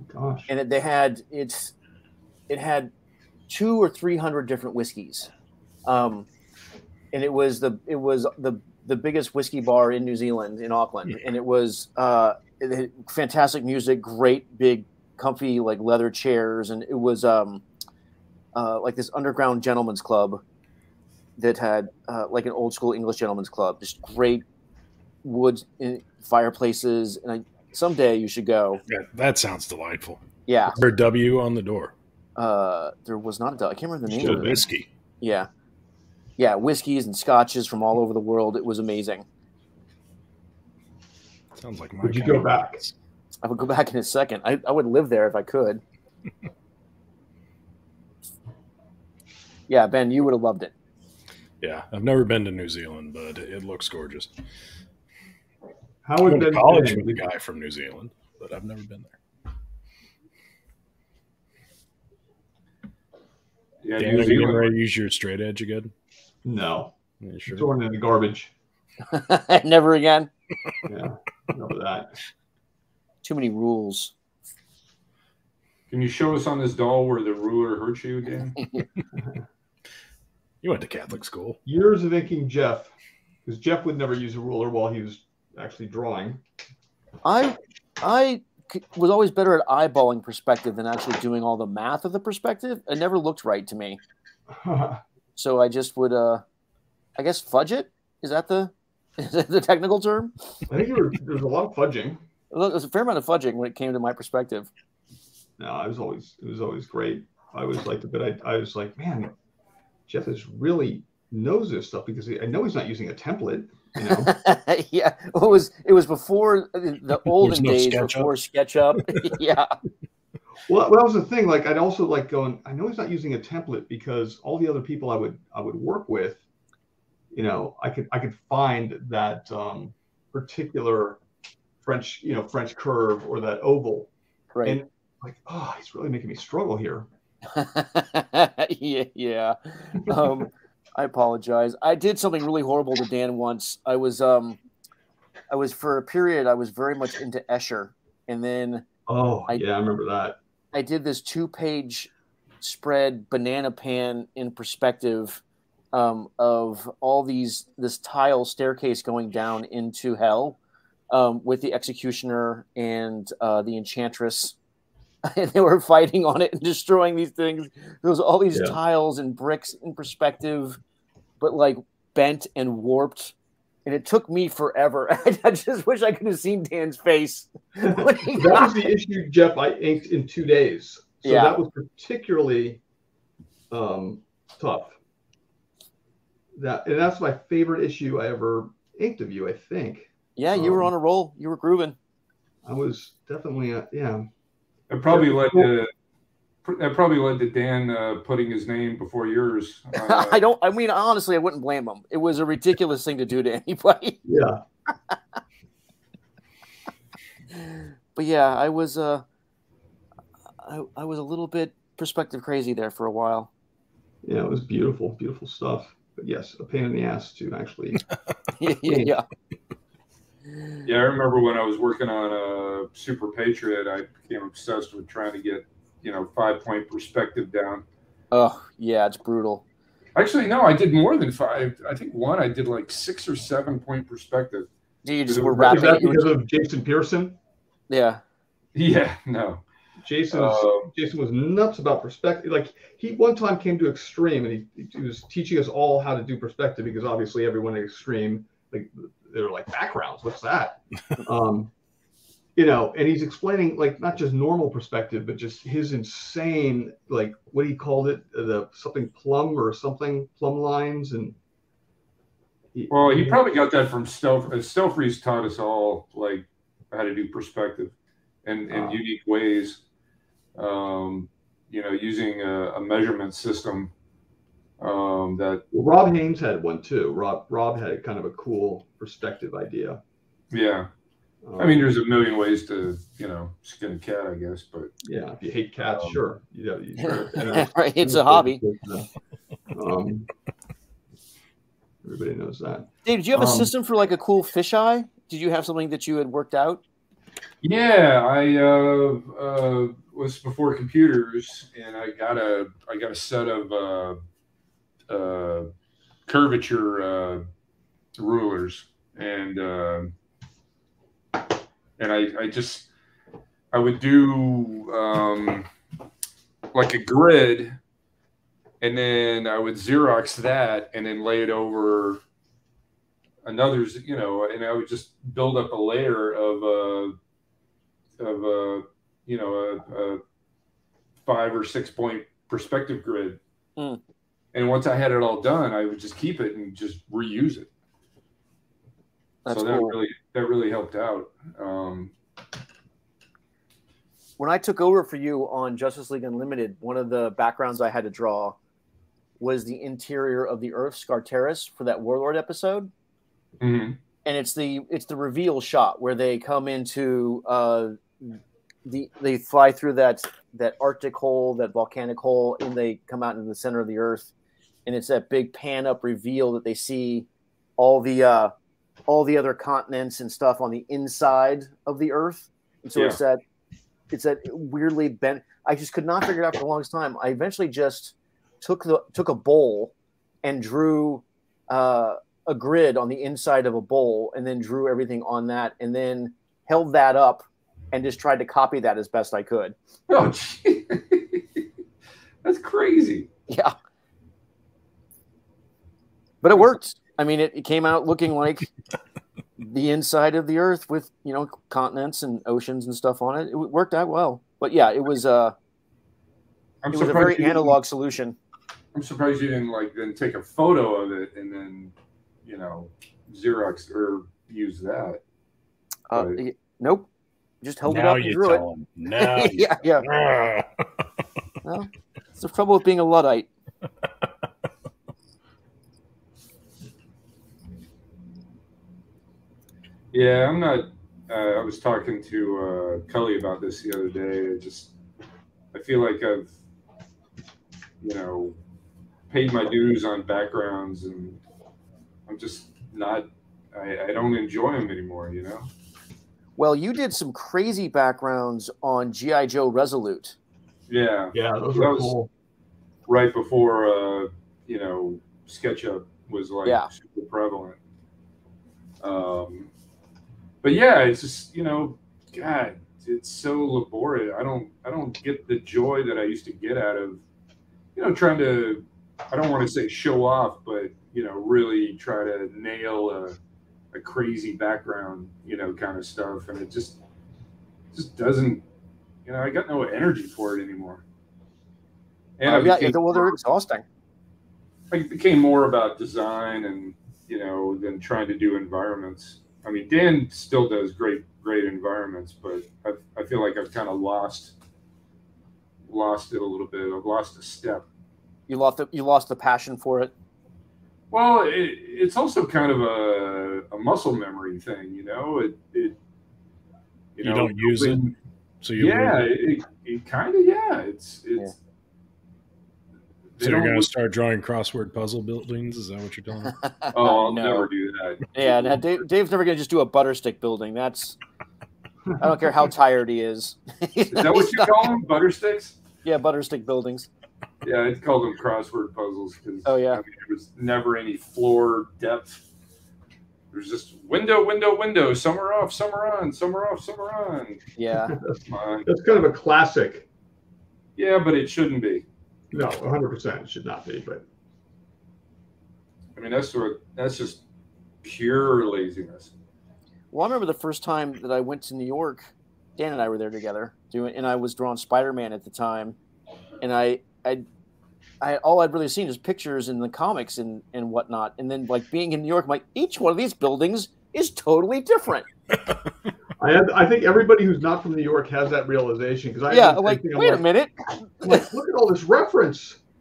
Gosh. and it, they had it's it had two or three hundred different whiskeys, um, and it was the it was the the biggest whiskey bar in New Zealand in Auckland, and it was uh, it had fantastic music, great big comfy like leather chairs, and it was um, uh, like this underground gentleman's club that had uh, like an old school English gentleman's club, just great wood in fireplaces, and I, someday you should go. That, that sounds delightful. Yeah, Or W on the door. uh, there was not a dog. I can't remember the name Still of it. whiskey. Yeah, yeah, whiskeys and scotches from all over the world. It was amazing. Sounds like my Would you go back? I would go back in a second. I, I would live there if I could. yeah, Ben, you would have loved it. Yeah, I've never been to New Zealand, but it, it looks gorgeous. How I would went to college Ben- with a guy from New Zealand, but I've never been there. Yeah, Dan, New are you getting Zealand. ready to use your straight edge again? No, Yeah, sure. throwing in the garbage. Never again. Yeah, remember that. Too many rules. Can you show us on this doll where the ruler hurts you, Dan? You went to Catholic school. Years of inking Jeff, because Jeff would never use a ruler while he was actually drawing. I I was always better at eyeballing perspective than actually doing all the math of the perspective. It never looked right to me. So I just would uh I guess fudge it? Is that the is that the technical term? I think there, were, there was a lot of fudging. Look, There's a fair amount of fudging when it came to my perspective. No, I was always it was always great. I was like, but I, I was like, man, Jeff is really knows this stuff because he, I know he's not using a template. You know, yeah, it was it was before the olden no days SketchUp. before SketchUp. yeah, well, that was the thing. Like, I'd also like going. I know he's not using a template because all the other people I would I would work with, you know, I could I could find that um, particular French, you know, French curve or that oval, right. and like, oh, he's really making me struggle here. yeah, yeah. Um, I apologize. I did something really horrible to Dan once. I was um, I was for a period. I was very much into Escher, and then Oh, I- yeah, I remember that. I did this two-page spread banana pan in perspective um, of all these this tile staircase going down into hell um, with the executioner and uh, the enchantress, and they were fighting on it and destroying these things. There was all these Yeah. tiles and bricks in perspective, but like bent and warped. And it took me forever. I just wish I could have seen Dan's face. that got was the issue, Jeff. I inked in two days, so Yeah. that was particularly um, tough. That and that's my favorite issue I ever inked of you. I think Yeah, you were Um, on a roll. You were grooving. I was definitely a, yeah. That probably led to that probably led to Dan uh, putting his name before yours. Uh, I don't. I mean, honestly, I wouldn't blame him. It was a ridiculous thing to do to anybody. Yeah, But yeah, I was. Uh, I, I was a little bit perspective crazy there for a while. yeah, it was beautiful, beautiful stuff. But yes, a pain in the ass to actually. yeah, yeah. Yeah, I remember when I was working on a Super Patriot, I became obsessed with trying to get, you know, five point perspective down. Oh, yeah. It's brutal. Actually, no, I did more than five. I think one I did like six or seven point perspective. You just Is were is Is wrapping. that it- you were- because of Jason Pearson? yeah. Yeah, no. Jason Uh, Jason was nuts about perspective. Like he one time came to Extreme and he, he was teaching us all how to do perspective because obviously everyone at Extreme like they're like backgrounds. What's that? um, you know, and he's explaining like not just normal perspective, but just his insane like what he called it the something plumb or something plumb lines and. He, Well, he probably got that from Stealth. Uh, taught us all like how to do perspective in, in Ah. unique ways. Um, you know, using a, a measurement system um, that Well, Rob Haynes had one too. Rob Rob had kind of a cool perspective idea. yeah. Um, I mean, there's a million ways to you know skin a cat, I guess, but yeah, if you hate cats, Um, sure. You know, you, right. It's a hobby. Um, everybody knows that. Dave, did you have a Um, system for like a cool fisheye? Did you have something that you had worked out? Yeah, I uh, uh, was before computers, and I got a I got a set of uh, uh, curvature uh, rulers, and uh, and I, I just I would do um, like a grid, and then I would Xerox that, and then lay it over another, you know, and I would just build up a layer of a of a you know a, a five or six point perspective grid Hmm. And once i had it all done i would just keep it and just reuse it That's so that cool. really that really helped out um, when I took over for you on Justice League Unlimited, one of the backgrounds I had to draw was the interior of the Earth Skartaris for that Warlord episode, mhm. and it's the it's the reveal shot where they come into uh, the they fly through that that Arctic hole, that volcanic hole, and they come out into the center of the Earth, and it's that big pan up reveal that they see all the uh, all the other continents and stuff on the inside of the Earth. And so Yeah. it's that it's that weirdly bent. I just could not figure it out for the longest time. I eventually just took the took a bowl and drew uh, a grid on the inside of a bowl, and then drew everything on that, and then held that up and just tried to copy that as best I could. Oh, gee. that's crazy. Yeah. But it worked. I mean, it, it came out looking like the inside of the earth with, you know, continents and oceans and stuff on it. It worked out well. But yeah, it was uh I'm it was a very analog solution. I'm surprised you didn't like then take a photo of it and then, you know, Xerox or use that. Uh, Right. y- nope. Just held it now up and you drew it. tell him. Now yeah, yeah. Ah. It's the trouble with being a Luddite. Yeah, I'm not. Uh, I was talking to uh, Cully about this the other day. I just, I feel like I've, you know, paid my dues on backgrounds, and I'm just not. I, I don't enjoy them anymore. You know. Well, you did some crazy backgrounds on G.I. Joe Resolute. Yeah, Yeah, those That were was- cool. right before uh, you know SketchUp was like Yeah. super prevalent. Um, but yeah, it's just you know, God, it's so laborious. I don't I don't get the joy that I used to get out of you know trying to. I don't want to say show off, but you know, really try to nail a, a crazy background, you know, kind of stuff, and it just just doesn't. You know, I got no energy for it anymore. And I Uh, yeah, became well, they're exhausting. it became more about design and you know than trying to do environments. I mean, Dan still does great great environments, but I, I feel like I've kind of lost lost it a little bit. I've lost a step. You lost the you lost the passion for it. Well, it, it's also kind of a, a muscle memory thing, you know. It, it You don't use it, So you Yeah, learn- it, it kind of yeah. It's it's. They so you're don't going look- to start drawing crossword puzzle buildings? Is that what you're telling me? Oh, I'll No. never do that. Yeah, no, Dave, Dave's never gonna just do a butterstick building. That's I don't care how tired he is. Is that what you call them? Butter sticks? Yeah, butterstick buildings. Yeah, I'd call them crossword puzzles because Oh, yeah. I mean, there was never any floor depth. There's just window, window, window. Some are off, some are on, some are off, some are on. Yeah, Come on. That's kind of a classic. Yeah, but it shouldn't be. No, 100% it should not be, but I mean, that's sort of, that's just pure laziness. Well, I remember the first time that I went to New York. Dan and I were there together doing, and I was drawing Spider Man at the time, and I, I, I all I'd really seen is pictures in the comics and and whatnot, and then like being in New York, I'm like each one of these buildings is totally different. I had, I think everybody who's not from New York has that realization because I had yeah, the same like thing. I'm wait a like, minute. Like, look at all this reference.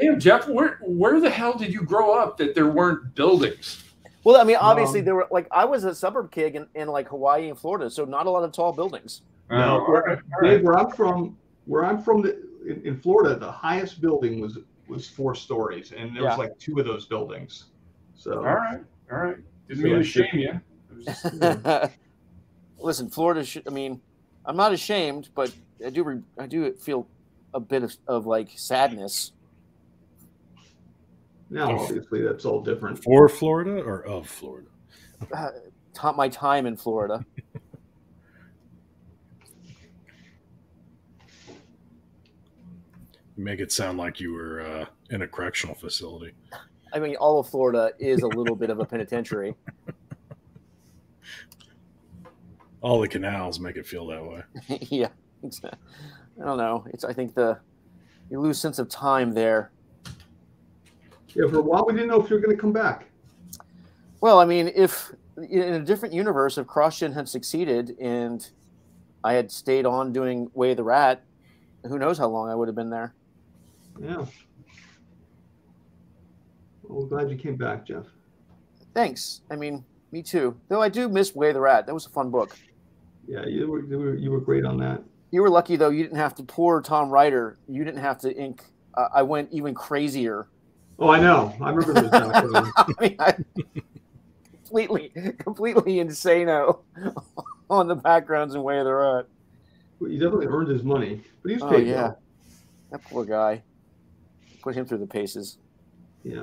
Damn, Jeff, where where the hell did you grow up that there weren't buildings? Well, I mean, obviously Um, there were like I was a suburb kid in, in like Hawaii and Florida, so not a lot of tall buildings. Oh, No, all where, right, Dave, right. where I'm from, where I'm from the, in, in Florida, the highest building was was four stories, and there Yeah. was like two of those buildings. So all right, all right. Didn't So mean to shame you. It was just- Listen, Florida should. I mean, I'm not ashamed, but I do. Re, I do feel a bit of, of like sadness. now obviously that's all different. For Florida or of Florida? Uh, ta- my time in Florida. Make it sound like you were uh, in a correctional facility. I mean, all of Florida is a little bit of a penitentiary. All the canals make it feel that way. yeah, it's, I don't know. It's. I think the you lose sense of time there. Yeah, for a while we didn't know if you were going to come back. Well, I mean, if in a different universe, if CrossGen had succeeded and I had stayed on doing Way of the Rat, who knows how long I would have been there. Yeah. Well, we're glad you came back, Jeff. Thanks. I mean, me too. Though I do miss Way of the Rat. That was a fun book. Yeah, you were you were, you were great on that. You were lucky though. You didn't have to poor Tom Ryder. You didn't have to ink. Uh, I went even crazier. Oh, I know. I remember those I mean, I, completely, completely insano on the backgrounds and where they're at. Well, he definitely earned his money, but he's Oh paid. yeah, well, that poor guy. Put him through the paces. You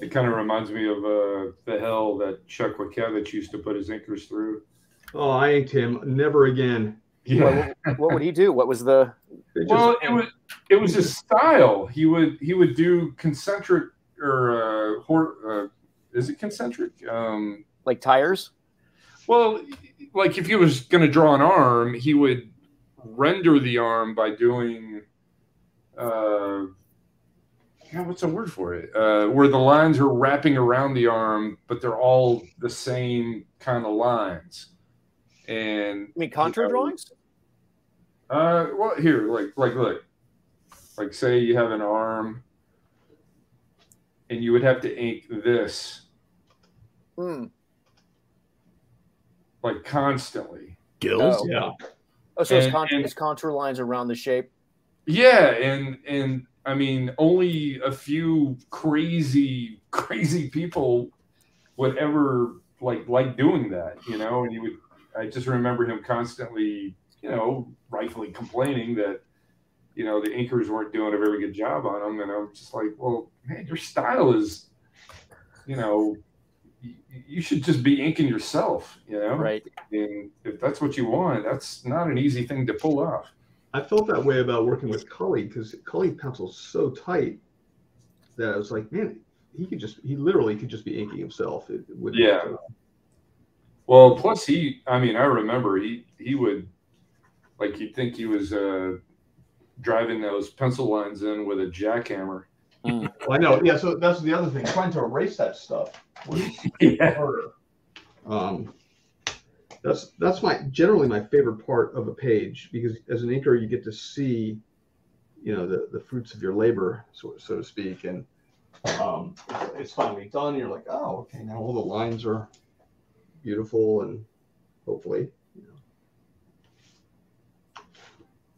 It kind of reminds me of uh, the hell that Chuck Wojtkiewicz used to put his inkers through. Oh, I inked him. Never again. What, what would he do? What was the? Just- Well, it was it was his style. He would he would do concentric or uh, hor- uh is it concentric? Um, like tires? well, like if he was going to draw an arm, he would render the arm by doing uh, yeah, what's the word for it? Uh, where the lines are wrapping around the arm, but they're all the same kind of lines. And I mean, contour Yeah. drawings. Uh, well, here, like, like, look, like, say you have an arm, and you would have to ink this Hmm. like constantly. Gills. Oh. yeah. Oh, so it's, And- contour, and- it's contour lines around the shape. Yeah, and and I mean, only a few crazy, crazy people would ever like like doing that, you know. And you would, I just remember him constantly, you know, rightfully complaining that, you know, the inkers weren't doing a very good job on him. And I'm just like, well, man, your style is, you know, you, you should just be inking yourself, you know. Right. And if that's what you want, that's not an easy thing to pull off. I felt that way about working with Cully because Cully pencils so tight that I was like, man, he could just, he literally could just be inking himself. It, would Yeah. Well, plus he, I mean, I remember he he would, like, you'd think he was uh, driving those pencil lines in with a jackhammer. Well, I know. Yeah. So that's the other thing. Trying to erase that stuff was Yeah. harder. Um, that's that's my generally my favorite part of a page because as an inker you get to see, you know, the the fruits of your labor, so so to speak, and um, it's finally done. You're like, oh, okay, now all the lines are beautiful and hopefully, you know.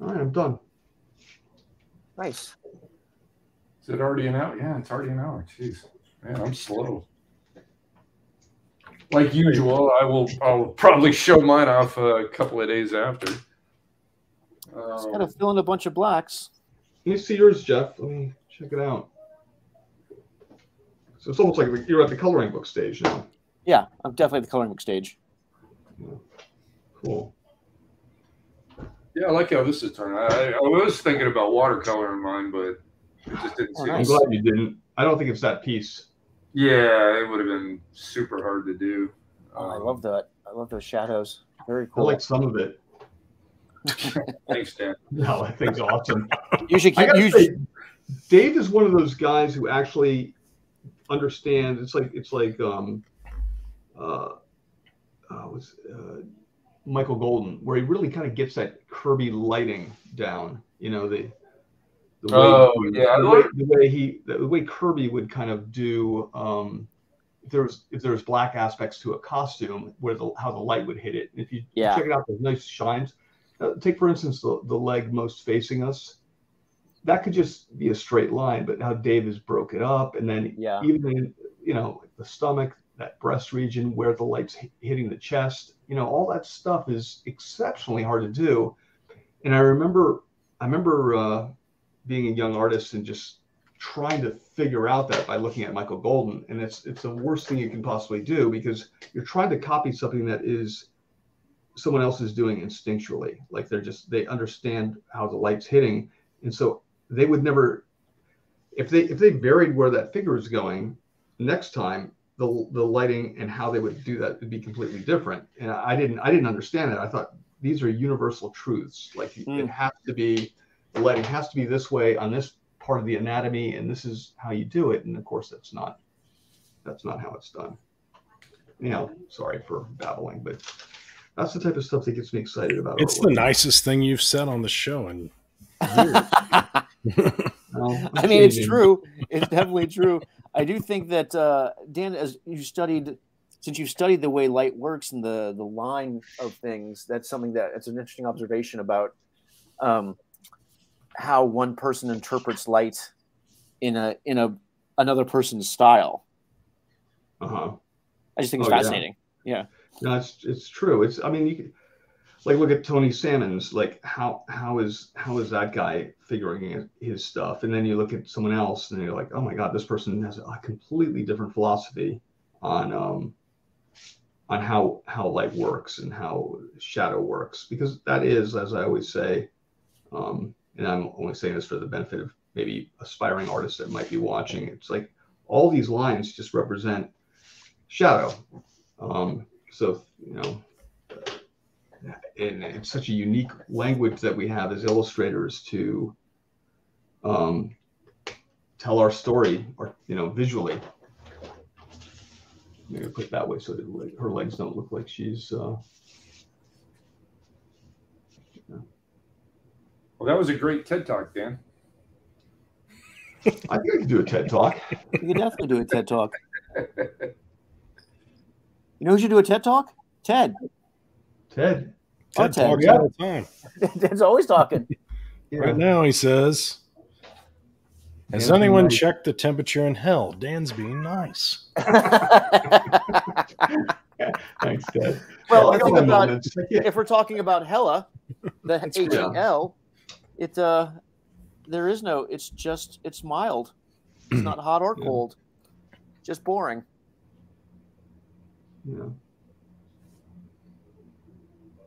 All right, I'm done. Nice. Is it already an hour? Yeah, it's already an hour. Jeez, man, I'm slow. Like usual, I will. I'll probably show mine off a couple of days after. Just Um, gotta fill in a bunch of blacks. Can you see yours, Jeff? Let me check it out. So it's almost like you're at the coloring book stage now. Yeah, I'm definitely at the coloring book stage. Cool. yeah, I like how this is turning. I, I was thinking about watercolor in mine, but it just didn't Oh, seem. I'm glad you didn't. I don't think it's that piece. Yeah, it would have been super hard to do. Oh, I Um, love that. I love those shadows. Very cool. I like some of it. Thanks, Dan. No, I think it's awesome. you should keep. You say, should, Dave is one of those guys who actually understands. It's like it's like um, uh, uh, was uh, Michael Golden, where he really kind of gets that Kirby lighting down. You know the. The Oh, yeah, the way, the way he, the way Kirby would kind of do. Um, if there was if there was black aspects to a costume, where the how the light would hit it. If you Yeah. check it out, there's nice shines. Uh, take for instance the, the leg most facing us that could just be a straight line, but how Dave has broke it up, and then Yeah. even in you know the stomach, that breast region where the light's hi- hitting the chest, you know, all that stuff is exceptionally hard to do. And I remember, I remember uh, being a young artist and just trying to figure out that by looking at Michael Golden, and it's it's the worst thing you can possibly do because you're trying to copy something that is someone else is doing instinctually, like they're just they understand how the light's hitting, and so they would never if they if they varied where that figure is going next time the the lighting and how they would do that would be completely different. And i didn't i didn't understand that i thought these are universal truths. Like it Mm. has to be the lighting has to be this way on this part of the anatomy and this is how you do it and of course that's not that's not how it's done you know sorry for babbling but that's the type of stuff that gets me excited about It's the nicest thing you've said on the show, and years. Well, I mean, it's true. It's definitely true. I do think that uh, Dan, as you studied, since you've studied the way light works and the the line of things, that's something that it's an interesting observation about um, how one person interprets light in a in a another person's style. Uh huh. I just think it's Oh, yeah. fascinating. Yeah. No, it's it's true. It's I mean you can like look at Tony Salmons, like how how is how is that guy figuring his, his stuff? And then you look at someone else and you're like, oh my God, this person has a completely different philosophy on um on how how light works and how shadow works. Because that is, as I always say, um, and I'm only saying this for the benefit of maybe aspiring artists that might be watching, it's like all these lines just represent shadow. Um, so you know, and it's such a unique language that we have as illustrators to um, tell our story, or you know, visually. Maybe put it that way so that her legs don't look like she's. Uh, Well, that was a great TED talk, Dan. I think I could do a TED talk. You could definitely do a TED talk. You know who should do a TED talk? Ted. TED. Oh, Ted Ted, talks yeah. all the time. Ted's always talking. Right now, he says, Has Dan's anyone nice. checked the temperature in hell? Dan's being nice. Thanks, Ted. well, That's think about moment. It's like, yeah, if we're talking about Hela, the H That's E L, it uh, there is no. It's just it's mild. It's not hot or Yeah. cold. Just boring. yeah.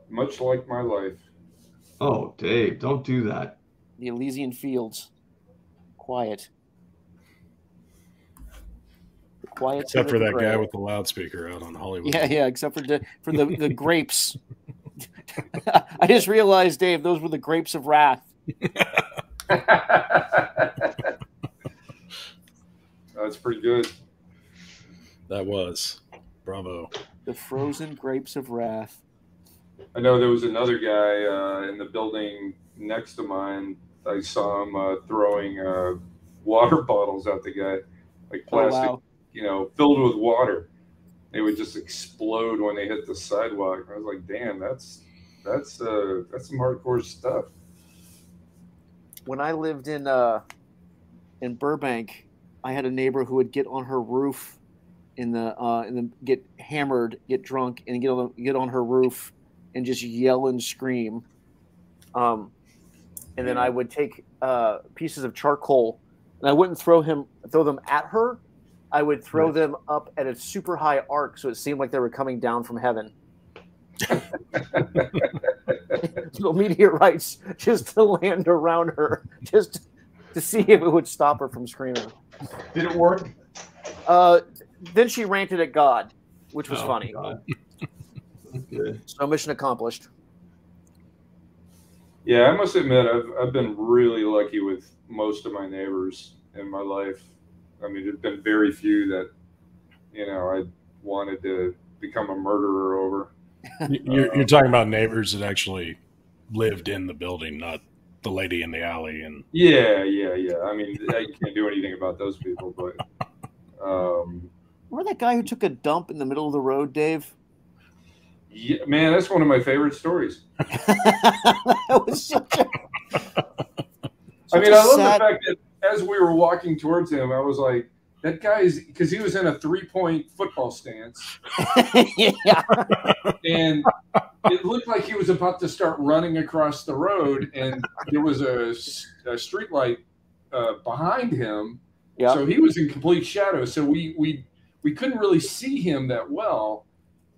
Much like my life. Oh, Dave, don't do that. The Elysian Fields, quiet. The quiet. Except for of the that guy with the loudspeaker out on Hollywood. Yeah, yeah. Except for the for the the grapes. I just realized, Dave, those were the grapes of wrath. That's pretty good. That was. Bravo. The frozen grapes of wrath. I know there was another guy uh, in the building next to mine. I saw him uh, throwing uh, water bottles at the guy, like Oh plastic, wow! you know, filled with water. They would just explode when they hit the sidewalk. I was like, "Damn, that's that's uh, that's some hardcore stuff." When I lived in uh, in Burbank, I had a neighbor who would get on her roof in the uh, and then get hammered, get drunk, and get on get on her roof and just yell and scream. Um, and then I would take uh, pieces of charcoal, and I wouldn't throw him throw them at her. I would throw Right. them up at a super high arc, so it seemed like they were coming down from heaven. Little meteorites just to land around her, just to see if it would stop her from screaming. Did it work? Uh, then she ranted at God, which was Oh, funny. God. Good. So mission accomplished. Yeah, I must admit, I've I've been really lucky with most of my neighbors in my life. I mean, there've been very few that, you know, I wanted to become a murderer over. You- You're, you're talking about neighbors that actually lived in the building, not the lady in the alley. And Yeah, yeah, yeah. I mean, I can't do anything about those people, but um, Remember that guy who took a dump in the middle of the road, Dave? yeah, man, that's one of my favorite stories. that was such a. I such mean, a I love sad- the fact that as we were walking towards him, I was like, that guy is because he was in a three point football stance yeah. and it looked like he was about to start running across the road and there was a street light uh, behind him. Yeah. So he was in complete shadow. So we, we, we couldn't really see him that well.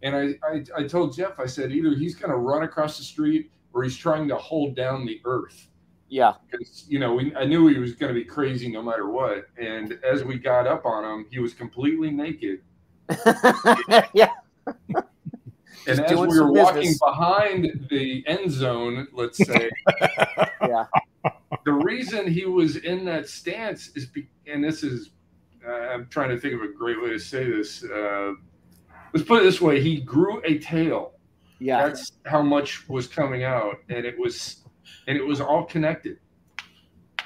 And I, I, I told Jeff, I said, either he's going to run across the street or he's trying to hold down the earth. Yeah. because you know we, I knew he was going to be crazy no matter what. And as we got up on him, he was completely naked. yeah. And as we were walking business. behind the end zone, let's say, Yeah. the reason he was in that stance is, be, and this is, uh, I'm trying to think of a great way to say this. Uh, let's put it this way: he grew a tail. Yeah. That's how much was coming out, and it was, and it was all connected.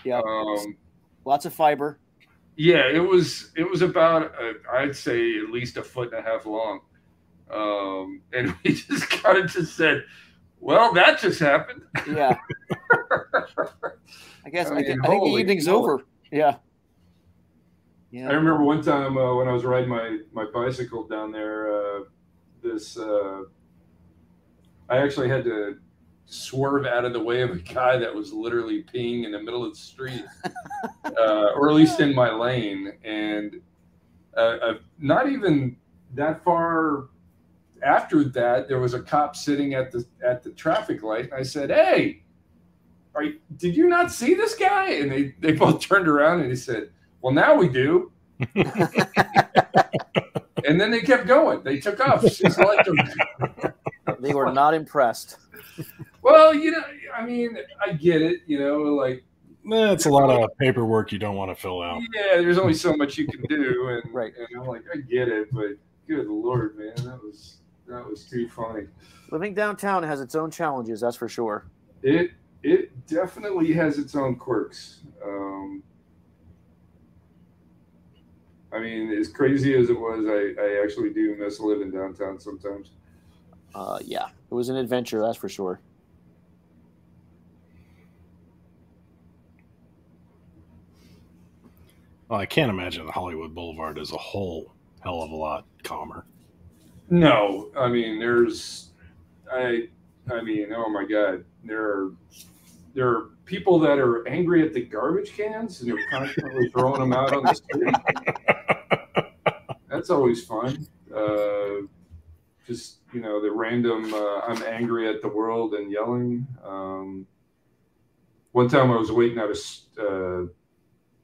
Yeah. Um, Lots of fiber. Yeah, it was it was about uh, I'd say at least a foot and a half long, um, and we just kind of just said, "Well, that just happened." Yeah. I guess I I, think- I think the evening's over. Yeah. Yeah. I remember one time uh, when I was riding my, my bicycle down there, uh, this uh, I actually had to swerve out of the way of a guy that was literally peeing in the middle of the street, uh, or at least in my lane, and uh, uh, not even that far after that, there was a cop sitting at the at the traffic light, and I said, "Hey." Are you, did you not see this guy? And they, they both turned around and he said, Well, now we do. and then they kept going. They took off. They were not impressed. Well, you know, I mean, I get it. You know, like, That's a lot of paperwork you don't want to fill out. yeah, there's only so much you can do, and Right. and I'm like, I get it, but good lord, man, that was that was too funny. Living downtown has its own challenges, that's for sure. It it definitely has its own quirks. Um, I mean, as crazy as it was, I, I actually do miss living downtown sometimes. Uh, yeah, it was an adventure, that's for sure. Well, I can't imagine Hollywood Boulevard is a whole hell of a lot calmer. No, I mean, there's, I, I mean, oh my God, there are, there are people that are angry at the garbage cans and they're constantly throwing them out on the street. That's always fun. Uh, just you know, the random uh, "I'm angry at the world" and yelling. Um, one time, I was waiting at a uh,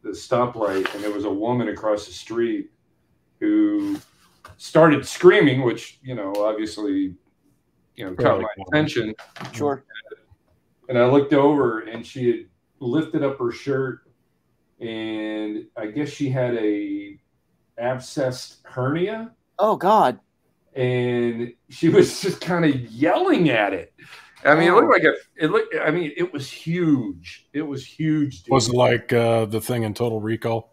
the stoplight, and there was a woman across the street who started screaming, which you know, obviously, you know, caught my attention. Sure. And I looked over, and she had lifted up her shirt, and I guess she had a abscessed hernia, Oh, God. and she was just kind of yelling at it. I mean, it looked like a. It looked. I mean, it was huge. It was huge. dude. Was it like uh, the thing in Total Recall?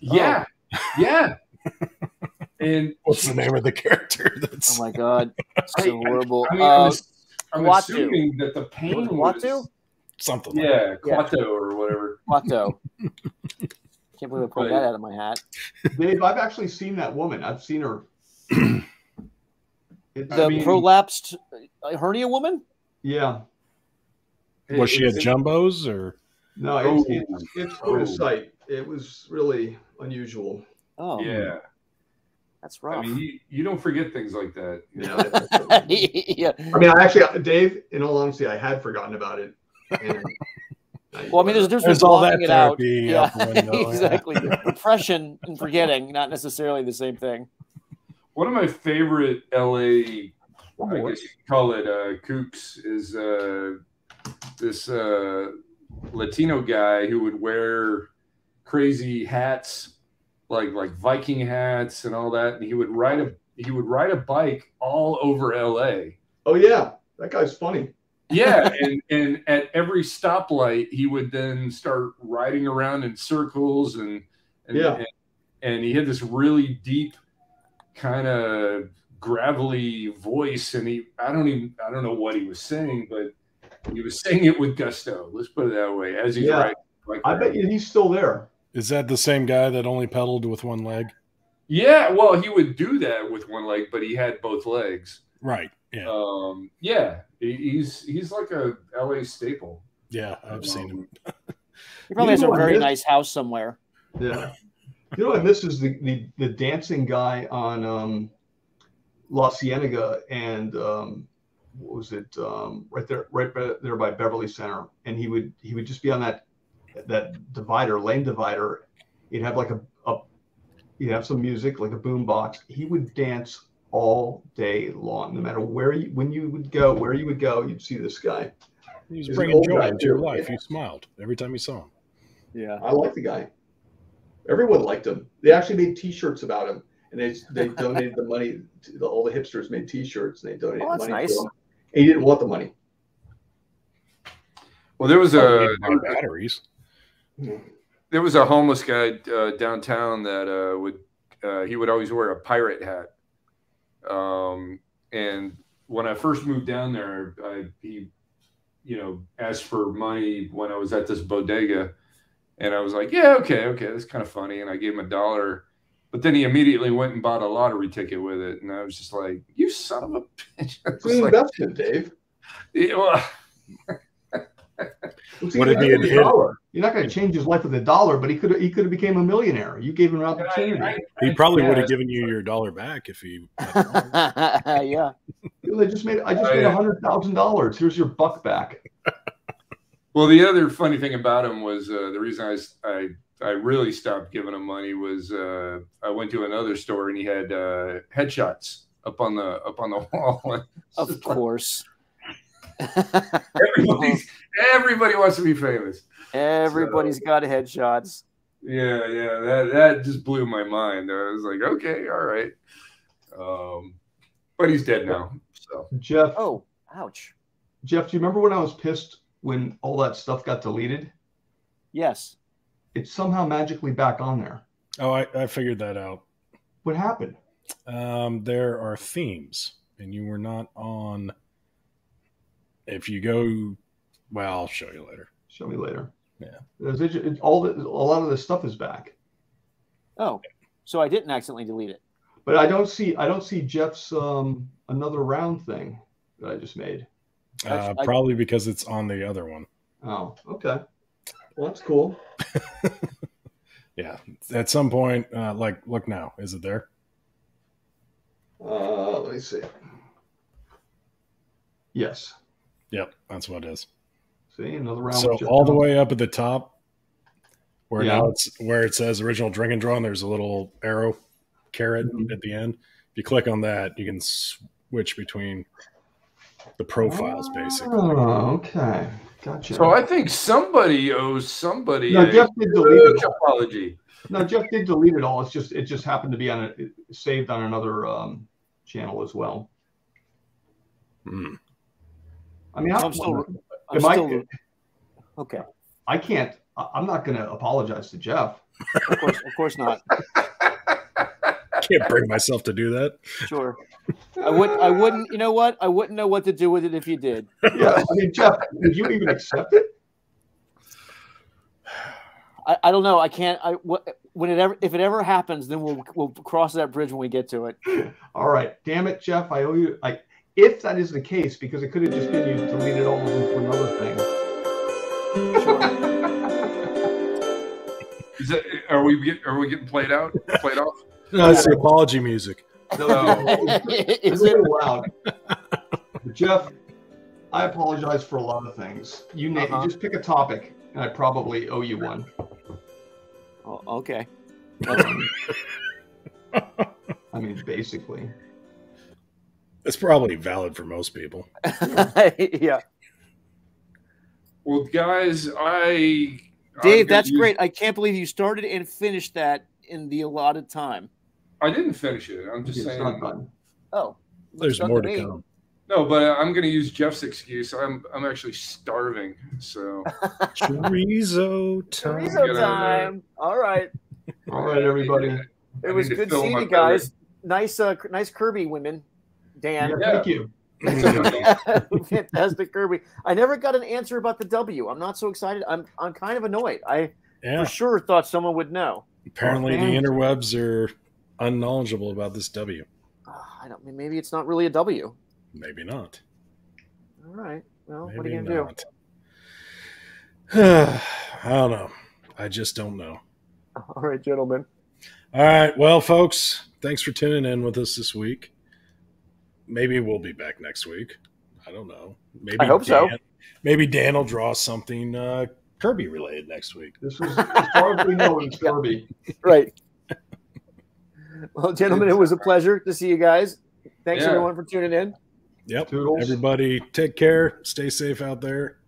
Yeah, yeah. and What's the name of the character? That's Oh, my God. So I- horrible. I mean, Uh, I'm, ass- I'm assuming that the pain was. Klaatu? something. Like Yeah, Yeah. Klaatu or whatever. Kuato. Can't believe I pulled Right. that out of my hat. Dave, I've actually seen that woman. I've seen her. It's, I The mean- prolapsed uh, hernia woman? Yeah. that. Was she at Jumbo's or? No, it's, Oh. it's, it's quite Oh. a sight. It was really unusual. Oh, Yeah, that's right. I mean, you, you don't forget things like that. you know? Yeah. yeah. I mean, I actually, Dave, in all honesty, I had forgotten about it. And I- Well, I mean, there's a difference There's all that blocking it out. therapy out the window, yeah. exactly. Depression and forgetting, not necessarily the same thing. One of my favorite LA, I guess you could call it uh, kooks, is uh, this uh, Latino guy who would wear crazy hats, like like Viking hats and all that, and he would ride a he would ride a bike all over LA. oh yeah, that guy's funny. Yeah, and and at every stoplight, he would then start riding around in circles, and, and Yeah. and, and he had this really deep, kind of gravelly voice, and he I don't even I don't know what he was saying, but he was saying it with gusto. Let's put it that way. As he's Yeah. riding, like I bet you he's still there. Is that the same guy that only pedaled with one leg? yeah, well, he would do that with one leg, but he had both legs. Right. Yeah. Um, yeah, he's he's like a LA staple. Yeah. I've seen him. He probably You has a very nice house somewhere. Yeah. You know what This is the, the, the dancing guy on um, La Cienega and um, what was it um, right there right by, there by Beverly Center and he would he would just be on that that divider lane divider he'd have like a, a he'd have some music like a boom box he would dance all day long no matter where you when you would go where you would go you'd see this guy He was He's bringing joy guy, into your life. Yeah. You smiled every time you saw him. Yeah. I like the guy. Everyone liked him. They actually made T-shirts about him, and they they donated the money. To the, all the hipsters made T-shirts, and they donated Oh, that's money nice. to him. And he didn't want the money. Well, there was a Probably batteries. there was a homeless guy uh, downtown that uh, would uh, he would always wear a pirate hat. Um, and when I first moved down there, I, he you know, asked for money when I was at this bodega, and I was like, "Yeah, okay, okay, that's kind of funny," and I gave him a dollar. But then he immediately went and bought a lottery ticket with it, and I was just like, "You son of a bitch!" I It's was an like, investment, Dave. yeah, well, What's What he if he do had with a hit- dollar? You're not going to change his life with a dollar, but he could he could have became a millionaire. You gave him an opportunity. I- He probably yeah. would have given you your dollar back if he. yeah. I just made I just Oh, made yeah. a hundred thousand dollars. Here's your buck back. Well, the other funny thing about him was uh, the reason I, s- I I really stopped giving him money was uh, I went to another store and he had uh, headshots up on the up on the wall. Of course. Everybody's, everybody wants to be famous. Everybody's got headshots. Yeah, yeah, that that just blew my mind. I was like, okay, all right. Um, but he's dead now. So Jeff, Oh, ouch. Jeff, do you remember when I was pissed when all that stuff got deleted? Yes. It's somehow magically back on there. Oh, I, I figured that out. What happened? Um, there are themes, and you were not on. If you go, well, I'll show you later. Show me later. Yeah. There's- it- it- all the, a lot of this stuff is back, Oh, so I didn't accidentally delete it. but I don't see I don't see Jeff's um another round thing that I just made. Uh, Actually, I- probably because it's on the other one. Oh, okay. Well, that's cool. Yeah, at some point, uh, like look now, is it there? Uh, let me see. Yes. Yep, that's what it is. See another round. So all the way up at the top, where Yeah. now it's where it says original drink and draw, and there's a little arrow carrot Mhm. at the end. If you click on that, you can switch between the profiles, basically. Oh, okay. Gotcha. so I think somebody owes somebody no, a Jeff did delete huge it. all. apology. No, Jeff did delete it all. It's just it just happened to be on a saved on another um, channel as well. Hmm. I mean, I'm I'm still- I'm Am I- okay. I can't. I- I'm not going to apologize to Jeff. Of course, of course not. Can't bring myself to do that. Sure. I wouldn't. I wouldn't. You know what? I wouldn't know what to do with it if you did. Yeah, I mean, Jeff, did you even accept it? I, I don't know. I can't. I what when it ever if it ever happens, then we'll we'll cross that bridge when we get to it. All right, damn it, Jeff. I owe you. I if that is the case, because it could have just been you deleted all of them to another thing. Is that, are we get, are we getting played out? Played off? No, it's the apology music. No, no, Is it's it? really loud. Jeff, I apologize for a lot of things. You name Uh-huh. just pick a topic, and I probably owe you one. Oh, okay. I mean, basically. It's probably valid for most people. yeah, Well, guys, I I'm Dave, gonna that's use- great. I can't believe you started and finished that in the allotted time. I didn't finish it. I'm just saying. Oh, There's more to to me. come. No, but I'm going to use Jeff's excuse. I'm I'm actually starving. So Chorizo time. Chorizo Get out of time. All right. All right, everybody. It need was good seeing you guys. belly. Nice, uh, nice Kirby women. Yeah, Dan, Thank you. fantastic Kirby. I never got an answer about the W. I'm not so excited. I'm I'm kind of annoyed. I Yeah, for sure thought someone would know. apparently the Okay. interwebs are unknowledgeable about this W. Ah, I don't. Maybe it's not really a W. Maybe not. All right. Well, Maybe what are you gonna not. I don't know. I just don't know. All right, gentlemen. All right. Well, folks, thanks for tuning in with us this week. Maybe we'll be back next week. I don't know. Maybe I hope so. Maybe Dan will draw something uh, Kirby related next week. This is as far as we know, it's Kirby. Right. Well, gentlemen, it was a pleasure to see you guys. Thanks Yeah. everyone for tuning in. Yep. Toodles. Everybody, take care. Stay safe out there.